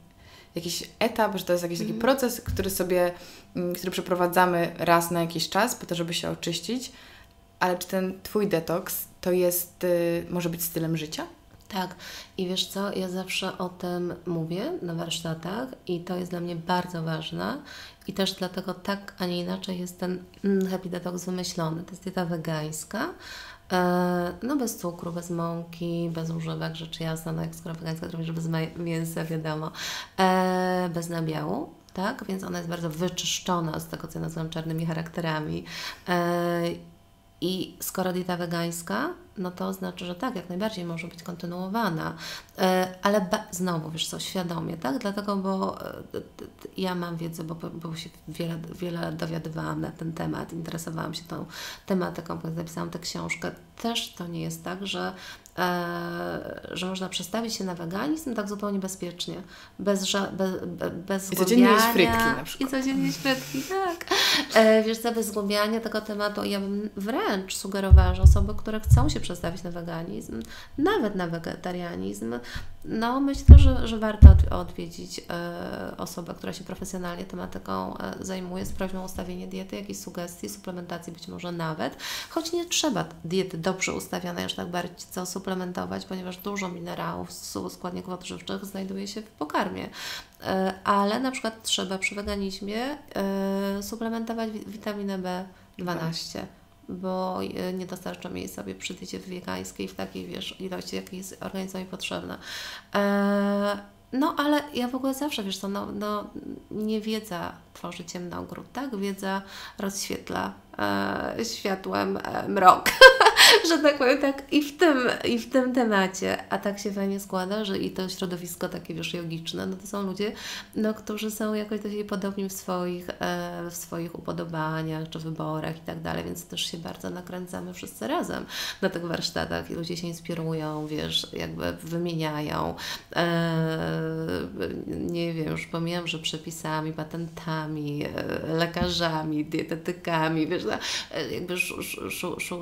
jakiś etap, że to jest jakiś taki mm. proces, który sobie, m, który przeprowadzamy raz na jakiś czas po to, żeby się oczyścić. Ale czy ten Twój detoks to jest, y, może być stylem życia? Tak, i wiesz co, ja zawsze o tym mówię na warsztatach i to jest dla mnie bardzo ważne i też dlatego tak, a nie inaczej jest ten mm, Happy Detox wymyślony. To jest dieta wegańska, no bez cukru, bez mąki, bez używek, rzecz jasna, no jak skoro wegańska, to bez mięsa, wiadomo, e, bez nabiału. Tak, więc ona jest bardzo wyczyszczona z tego, co ja nazywam czarnymi charakterami. E, I skoro dieta wegańska, no to znaczy, że tak, jak najbardziej może być kontynuowana, e, ale znowu, wiesz co, świadomie, tak? Dlatego, bo e, ja mam wiedzę, bo, bo się wiele, wiele dowiadywałam na ten temat, interesowałam się tą tematyką, kiedy napisałam tę książkę. Też to nie jest tak, że że można przestawić się na weganizm tak zupełnie bezpiecznie, bez, bez, bez I codziennie jeść frytki na przykład. I codziennie jeść frytki, tak. E, wiesz co, bez zgłębiania tego tematu, ja bym wręcz sugerowała, że osoby, które chcą się przestawić na weganizm, nawet na wegetarianizm, no myślę, że, że warto odwiedzić e, osobę, która się profesjonalnie tematyką e, zajmuje, z prośbą o ustawienie diety, jakieś sugestii, suplementacji być może nawet, choć nie trzeba diety dobrze ustawionej aż tak bardzo suplementować, ponieważ dużo minerałów, składników odżywczych znajduje się w pokarmie. E, ale na przykład trzeba przy weganizmie e, suplementować witaminę B12 bo e, nie dostarczam jej sobie przy diecie wegańskiej w takiej wiesz, ilości, jakiej jest organizmowi potrzebna. no, ale ja w ogóle zawsze, wiesz co, no, no niewiedza tworzy ciemnogród, tak? Wiedza rozświetla e, światłem e, mrok. że tak powiem, tak i w, tym, i w tym temacie. A tak się fajnie składa, że i to środowisko takie, wiesz, jogiczne, no to są ludzie, no, którzy są jakoś do siebie podobni w swoich, e, w swoich upodobaniach czy wyborach i tak dalej, więc też się bardzo nakręcamy wszyscy razem na tych warsztatach i ludzie się inspirują, wiesz, jakby wymieniają, e, nie wiem, już pomijam, że przepisami, patentami, e, lekarzami, dietetykami, wiesz, no, e, jakby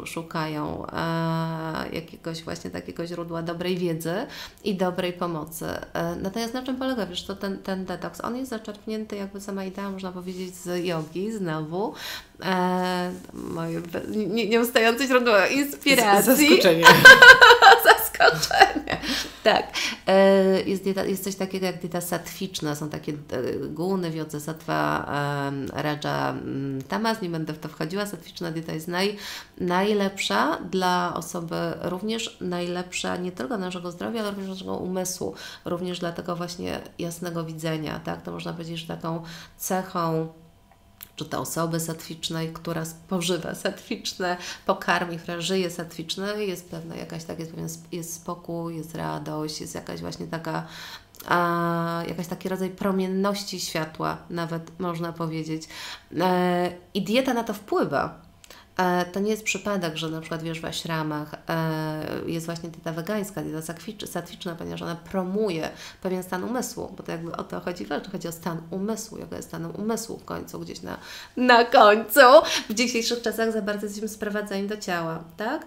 szukają e, jakiegoś właśnie takiego źródła dobrej wiedzy i dobrej pomocy. E, natomiast na czym polega, wiesz, to ten, ten detoks? On jest zaczerpnięty, jakby sama idea, można powiedzieć, z jogi znowu. E, moje nie, nieustające źródło inspiracji. Zaskoczenie. zaskoczenie. Tak. E, jest, dieta, jest coś takiego jak dieta satwiczna. Są takie e, guny, wiodze, satwa, raja, mm, tamas. Nie będę w to wchodziła. Satwiczna dieta jest naj, najlepsza dla osoby, również najlepsza nie tylko naszego zdrowia, ale również naszego umysłu. Również dla tego właśnie jasnego widzenia. Tak? To można powiedzieć, że taką cechą czy to osoby satwicznej, która spożywa satwiczne pokarmy, która żyje satwiczne, jest pewna jakaś tak, jest jest spokój, jest radość, jest jakaś właśnie taka a, jakaś taki rodzaj promienności światła, nawet można powiedzieć. E, I dieta na to wpływa. E, to nie jest przypadek, że na przykład wiesz, w aśramach e, jest właśnie dieta wegańska, dieta satwiczna, ponieważ ona promuje pewien stan umysłu, bo to jakby o to chodzi, że chodzi o stan umysłu, jaka jest stanem umysłu w końcu, gdzieś na, na końcu. W dzisiejszych czasach za bardzo jesteśmy sprowadzeni do ciała, tak?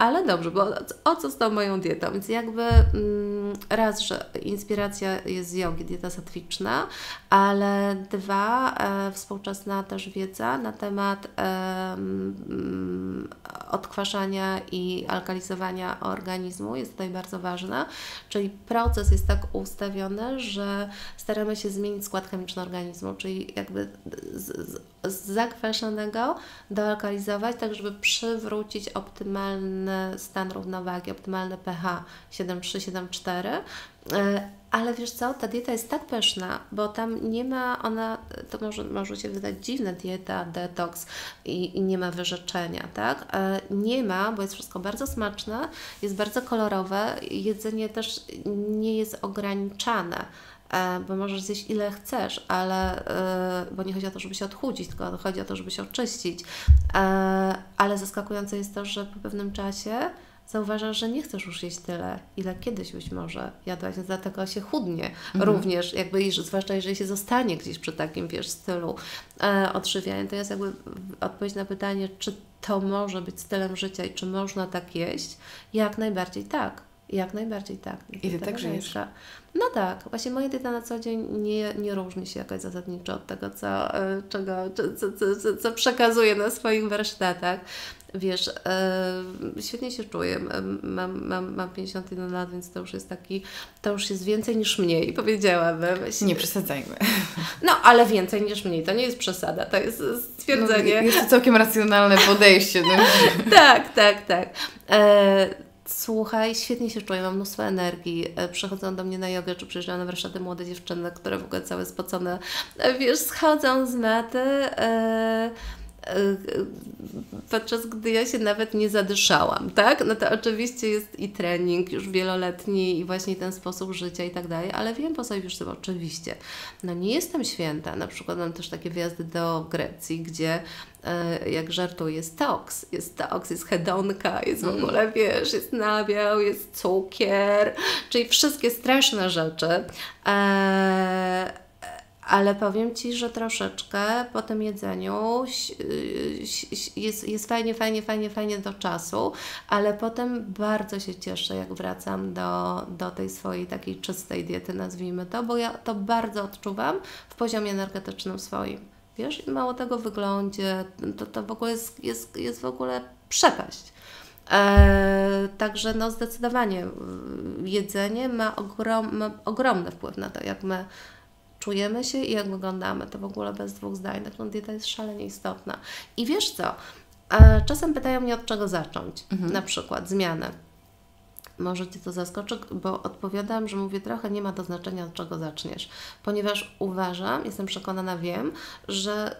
Ale dobrze, bo o co z tą moją dietą? Więc jakby mm, raz, że inspiracja jest z jogi, dieta satwiczna, ale dwa, e, współczesna też wiedza na temat e, mm, odkwaszania i alkalizowania organizmu jest tutaj bardzo ważna, czyli proces jest tak ustawiony, że staramy się zmienić skład chemiczny organizmu, czyli jakby z, z zakwaszonego doalkalizować, tak żeby przywrócić optymalny stan równowagi, optymalny pH 7,3-7,4. E, ale wiesz co, ta dieta jest tak pyszna, bo tam nie ma ona, to może, może się wydać dziwna dieta, detoks i, i nie ma wyrzeczenia, tak? E, nie ma, bo jest wszystko bardzo smaczne, jest bardzo kolorowe, jedzenie też nie jest ograniczane bo możesz zjeść ile chcesz, ale, e, bo nie chodzi o to, żeby się odchudzić, tylko chodzi o to, żeby się oczyścić. E, ale zaskakujące jest to, że po pewnym czasie zauważasz, że nie chcesz już jeść tyle, ile kiedyś być może jadłaś, więc dlatego się chudnie mhm. również, jakby, zwłaszcza jeżeli się zostanie gdzieś przy takim, wiesz, stylu e, odżywiania. To jest jakby odpowiedź na pytanie, czy to może być stylem życia i czy można tak jeść? Jak najbardziej tak. Jak najbardziej tak. I Ty tak żyjesz? No tak. Właśnie moja dieta na co dzień nie, nie różni się jakoś zasadniczo od tego, co, e, czego, co, co, co, co przekazuję na swoich warsztatach. Wiesz, e, świetnie się czuję. Mam, mam, mam 51 lat, więc to już jest taki, to już jest więcej niż mniej, powiedziałabym. Nie przesadzajmy. No, ale więcej niż mniej. To nie jest przesada, to jest stwierdzenie. No, jest to całkiem racjonalne podejście. No. tak, tak, tak. E, Słuchaj, świetnie się czuję, mam mnóstwo energii. E, przychodzą do mnie na jogę, czy przyjeżdżają na warsztaty młode dziewczyny, które w ogóle całe spocone, e, wiesz, schodzą z maty. E, podczas gdy ja się nawet nie zadyszałam, tak? No to oczywiście jest i trening już wieloletni i właśnie ten sposób życia i tak dalej, ale wiem po sobie już sobie oczywiście. No nie jestem święta, na przykład mam też takie wyjazdy do Grecji, gdzie e, jak żartuję, jest toks, jest toks, jest hedonka, jest w mm. ogóle, wiesz, jest nabiał, jest cukier, czyli wszystkie straszne rzeczy. Eee, ale powiem Ci, że troszeczkę po tym jedzeniu jest, jest fajnie, fajnie, fajnie, fajnie do czasu, ale potem bardzo się cieszę, jak wracam do, do tej swojej takiej czystej diety, nazwijmy to, bo ja to bardzo odczuwam w poziomie energetycznym swoim. Wiesz, mało tego wyglądzie, to, to w ogóle jest, jest, jest w ogóle przepaść. Eee, także no zdecydowanie jedzenie ma, ogrom, ma ogromny wpływ na to, jak my czujemy się i jak wyglądamy. To w ogóle bez dwóch zdań. Taką dieta jest szalenie istotna. I wiesz co? Czasem pytają mnie, od czego zacząć. Mhm. Na przykład zmiany. Może Cię to zaskoczy, bo odpowiadam, że mówię trochę nie ma to znaczenia, od czego zaczniesz. Ponieważ uważam, jestem przekonana, wiem, że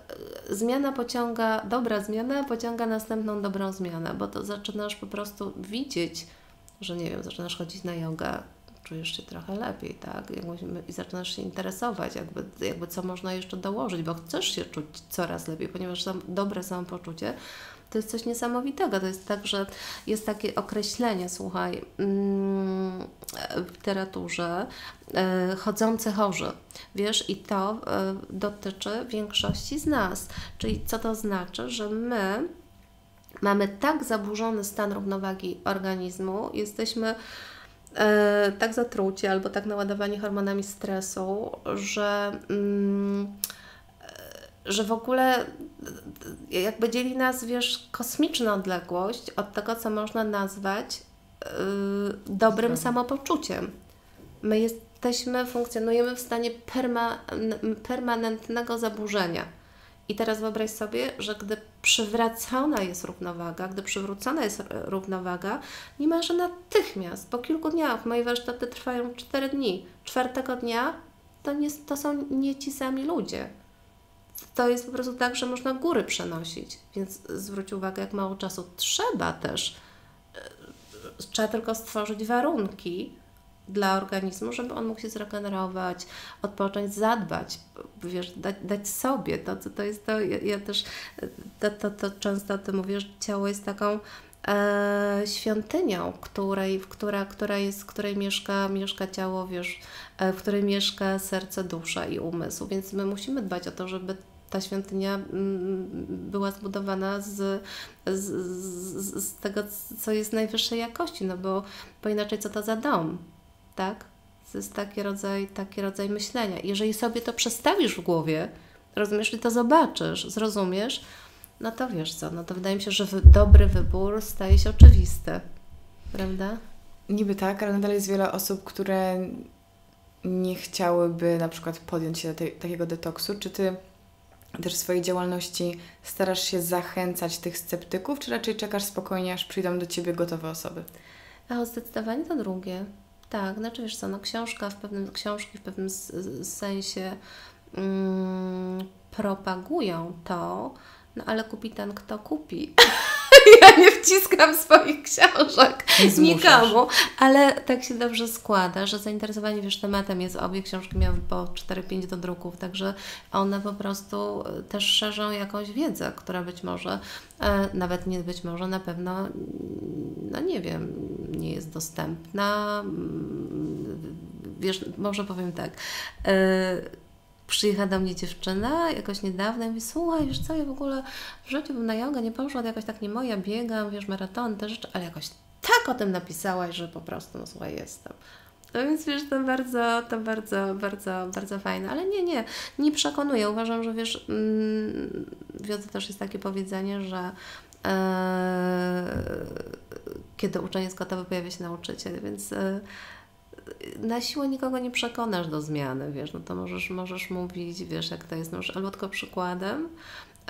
e, zmiana pociąga, dobra zmiana pociąga następną dobrą zmianę, bo to zaczynasz po prostu widzieć, że nie wiem, zaczynasz chodzić na jogę, czujesz się trochę lepiej, tak? I zaczynasz się interesować, jakby, jakby co można jeszcze dołożyć, bo chcesz się czuć coraz lepiej, ponieważ sam, dobre samopoczucie to jest coś niesamowitego. To jest tak, że jest takie określenie, słuchaj, mm, w literaturze e, chodzący chorzy. Wiesz, i to e, dotyczy większości z nas. Czyli co to znaczy, że my mamy tak zaburzony stan równowagi organizmu, jesteśmy e, tak zatruci albo tak naładowani hormonami stresu, że, mm, e, że w ogóle e, jakby dzieli nas, wiesz, kosmiczna odległość od tego, co można nazwać e, dobrym samopoczuciem. My jesteśmy, funkcjonujemy w stanie perma, permanentnego zaburzenia i teraz wyobraź sobie, że gdy przywracana jest równowaga, gdy przywrócona jest równowaga, niemalże natychmiast, po kilku dniach, moje warsztaty trwają 4 dni, czwartego dnia to, nie, to są nie ci sami ludzie. To jest po prostu tak, że można góry przenosić, więc zwróć uwagę, jak mało czasu trzeba też. E, trzeba tylko stworzyć warunki, dla organizmu, żeby on mógł się zregenerować, odpocząć, zadbać, wiesz, dać, dać sobie. To, to, to jest to, ja, ja też to, to, to często o tym mówię, że ciało jest taką e, świątynią, której, która, która jest, w której mieszka, mieszka ciało, wiesz, e, w której mieszka serce, dusza i umysł, więc my musimy dbać o to, żeby ta świątynia mm, była zbudowana z, z, z, z tego, co jest najwyższej jakości, no bo, bo inaczej co to za dom? Tak? To jest taki rodzaj, taki rodzaj myślenia. Jeżeli sobie to przestawisz w głowie, rozumiesz, i to zobaczysz, zrozumiesz, no to wiesz co, no to wydaje mi się, że dobry wybór staje się oczywisty, prawda? Niby tak, ale nadal jest wiele osób, które nie chciałyby na przykład podjąć się tej, takiego detoksu. Czy Ty też w swojej działalności starasz się zachęcać tych sceptyków, czy raczej czekasz spokojnie, aż przyjdą do Ciebie gotowe osoby? A zdecydowanie to drugie. Tak, znaczy wiesz co, no książka w pewnym, książki w pewnym sensie mm, propagują to, no ale kupi ten, kto kupi. ja nie wciskam swoich książek nikomu, ale tak się dobrze składa, że zainteresowanie wiesz tematem jest, obie książki miały po 4-5 do druków, także one po prostu też szerzą jakąś wiedzę, która być może, e, nawet nie być może, na pewno, no nie wiem, nie jest dostępna. Mm, wiesz, może powiem tak, e, przyjechała do mnie dziewczyna jakoś niedawno i mówi, słuchaj, wiesz co, ja w ogóle w życiu bym na jogę nie poszła, to jakoś tak nie moja, biegam, wiesz, maraton, te rzeczy, ale jakoś tak o tym napisałaś, że po prostu, no słuchaj, jestem. No więc wiesz, to bardzo, to bardzo, bardzo, bardzo fajne, ale nie, nie, nie przekonuję. Uważam, że wiesz, mm, też jest takie powiedzenie, że e, kiedy uczeń jest gotowy, pojawia się nauczyciel, więc e, na siłę nikogo nie przekonasz do zmiany, wiesz, no to możesz, możesz mówić, wiesz, jak to jest, no albo tylko przykładem,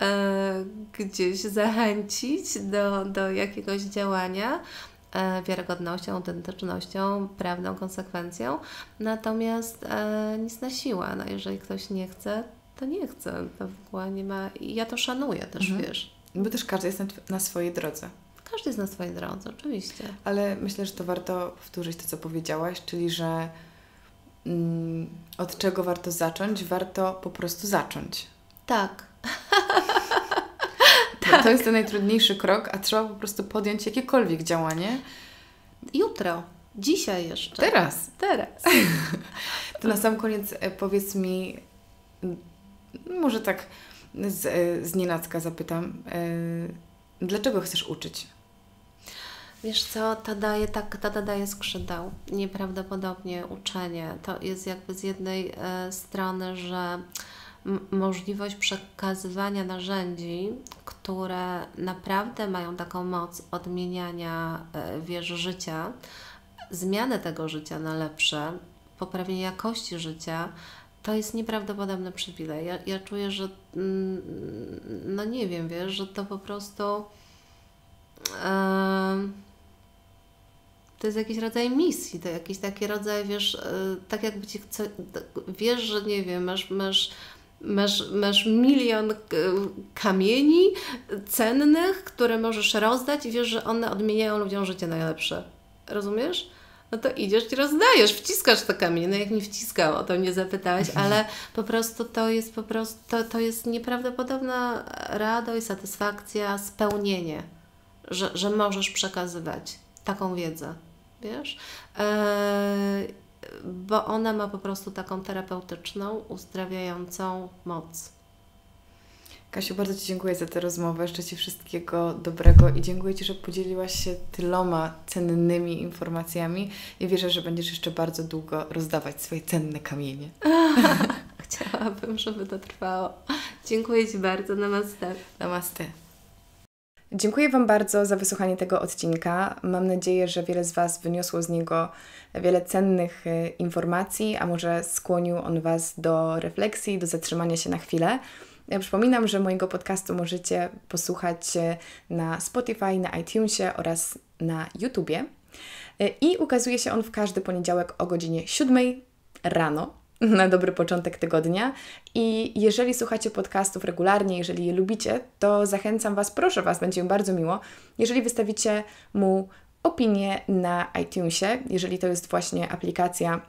e, gdzieś zachęcić do, do jakiegoś działania, e, wiarygodnością, autentycznością, prawdą, konsekwencją, natomiast e, nic na siłę, no jeżeli ktoś nie chce, to nie chce, to w ogóle nie ma, i ja to szanuję też, mhm. wiesz. Bo też każdy jest na, na swojej drodze. Każdy jest na swojej drodze, oczywiście. Ale myślę, że to warto powtórzyć to, co powiedziałaś, czyli że mm, od czego warto zacząć? Warto po prostu zacząć. Tak. tak. To jest ten najtrudniejszy krok, a trzeba po prostu podjąć jakiekolwiek działanie. Jutro. Dzisiaj jeszcze. Teraz. Teraz. to na sam koniec e, powiedz mi, może tak z, e, z nienacka zapytam, e, dlaczego chcesz uczyć? Wiesz co, to daje, tak, to daje skrzydeł. Nieprawdopodobnie uczenie. To jest jakby z jednej e, strony, że możliwość przekazywania narzędzi, które naprawdę mają taką moc odmieniania, e, wiesz, życia, zmiany tego życia na lepsze, poprawienie jakości życia, to jest nieprawdopodobny przywilej. Ja, ja czuję, że mm, no nie wiem, wiesz, że to po prostu. Yy, to jest jakiś rodzaj misji, to jakiś taki rodzaj, wiesz, e, tak jakby ci chce, wiesz, że nie wiem, masz, masz, masz, masz milion e, kamieni cennych, które możesz rozdać i wiesz, że one odmieniają ludziom życie najlepsze. Rozumiesz? no to idziesz i rozdajesz, wciskasz te kamienie. No jak nie wciskał, o to nie zapytałeś, ale po prostu to jest po prostu, to, to jest nieprawdopodobna radość, satysfakcja, spełnienie, że, że możesz przekazywać taką wiedzę wiesz? E, bo ona ma po prostu taką terapeutyczną, uzdrawiającą moc. Kasiu, bardzo Ci dziękuję za tę rozmowę. Życzę Ci wszystkiego dobrego i dziękuję Ci, że podzieliłaś się tyloma cennymi informacjami. I wierzę, że będziesz jeszcze bardzo długo rozdawać swoje cenne kamienie. Chciałabym, żeby to trwało. Dziękuję Ci bardzo. Namaste. Namaste. Dziękuję Wam bardzo za wysłuchanie tego odcinka. Mam nadzieję, że wiele z Was wyniosło z niego wiele cennych e, informacji, a może skłonił on Was do refleksji, do zatrzymania się na chwilę. Ja przypominam, że mojego podcastu możecie posłuchać e, na Spotify, na iTunesie oraz na YouTubie. E, I ukazuje się on w każdy poniedziałek o godzinie 7 rano na dobry początek tygodnia. I jeżeli słuchacie podcastów regularnie, jeżeli je lubicie, to zachęcam Was, proszę Was, będzie mi bardzo miło, jeżeli wystawicie mu opinię na iTunesie, jeżeli to jest właśnie aplikacja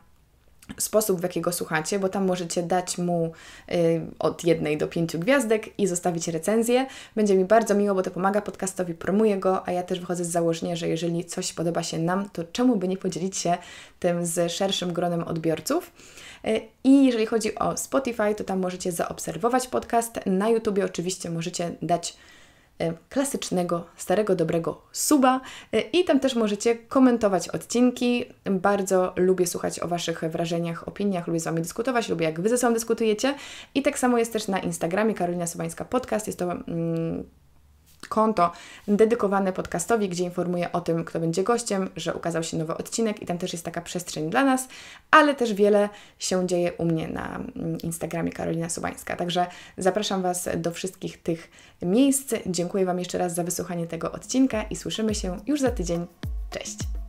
sposób, w jakiego słuchacie, bo tam możecie dać mu y, od jednej do pięciu gwiazdek i zostawić recenzję. Będzie mi bardzo miło, bo to pomaga podcastowi, promuje go, a ja też wychodzę z założenia, że jeżeli coś podoba się nam, to czemu by nie podzielić się tym z szerszym gronem odbiorców. Y, I jeżeli chodzi o Spotify, to tam możecie zaobserwować podcast. Na YouTubie oczywiście możecie dać y, klasycznego, starego, dobrego suba y, i tam też możecie komentować odcinki. Bardzo lubię słuchać o Waszych wrażeniach, opiniach, lubię z Wami dyskutować, lubię jak Wy ze sobą dyskutujecie i tak samo jest też na Instagramie Karolina Sobańska Podcast. Jest to mm, konto dedykowane podcastowi, gdzie informuję o tym, kto będzie gościem, że ukazał się nowy odcinek i tam też jest taka przestrzeń dla nas, ale też wiele się dzieje u mnie na mm, Instagramie Karolina Subańska. Także zapraszam Was do wszystkich tych miejsc. Dziękuję Wam jeszcze raz za wysłuchanie tego odcinka i słyszymy się już za tydzień. Cześć!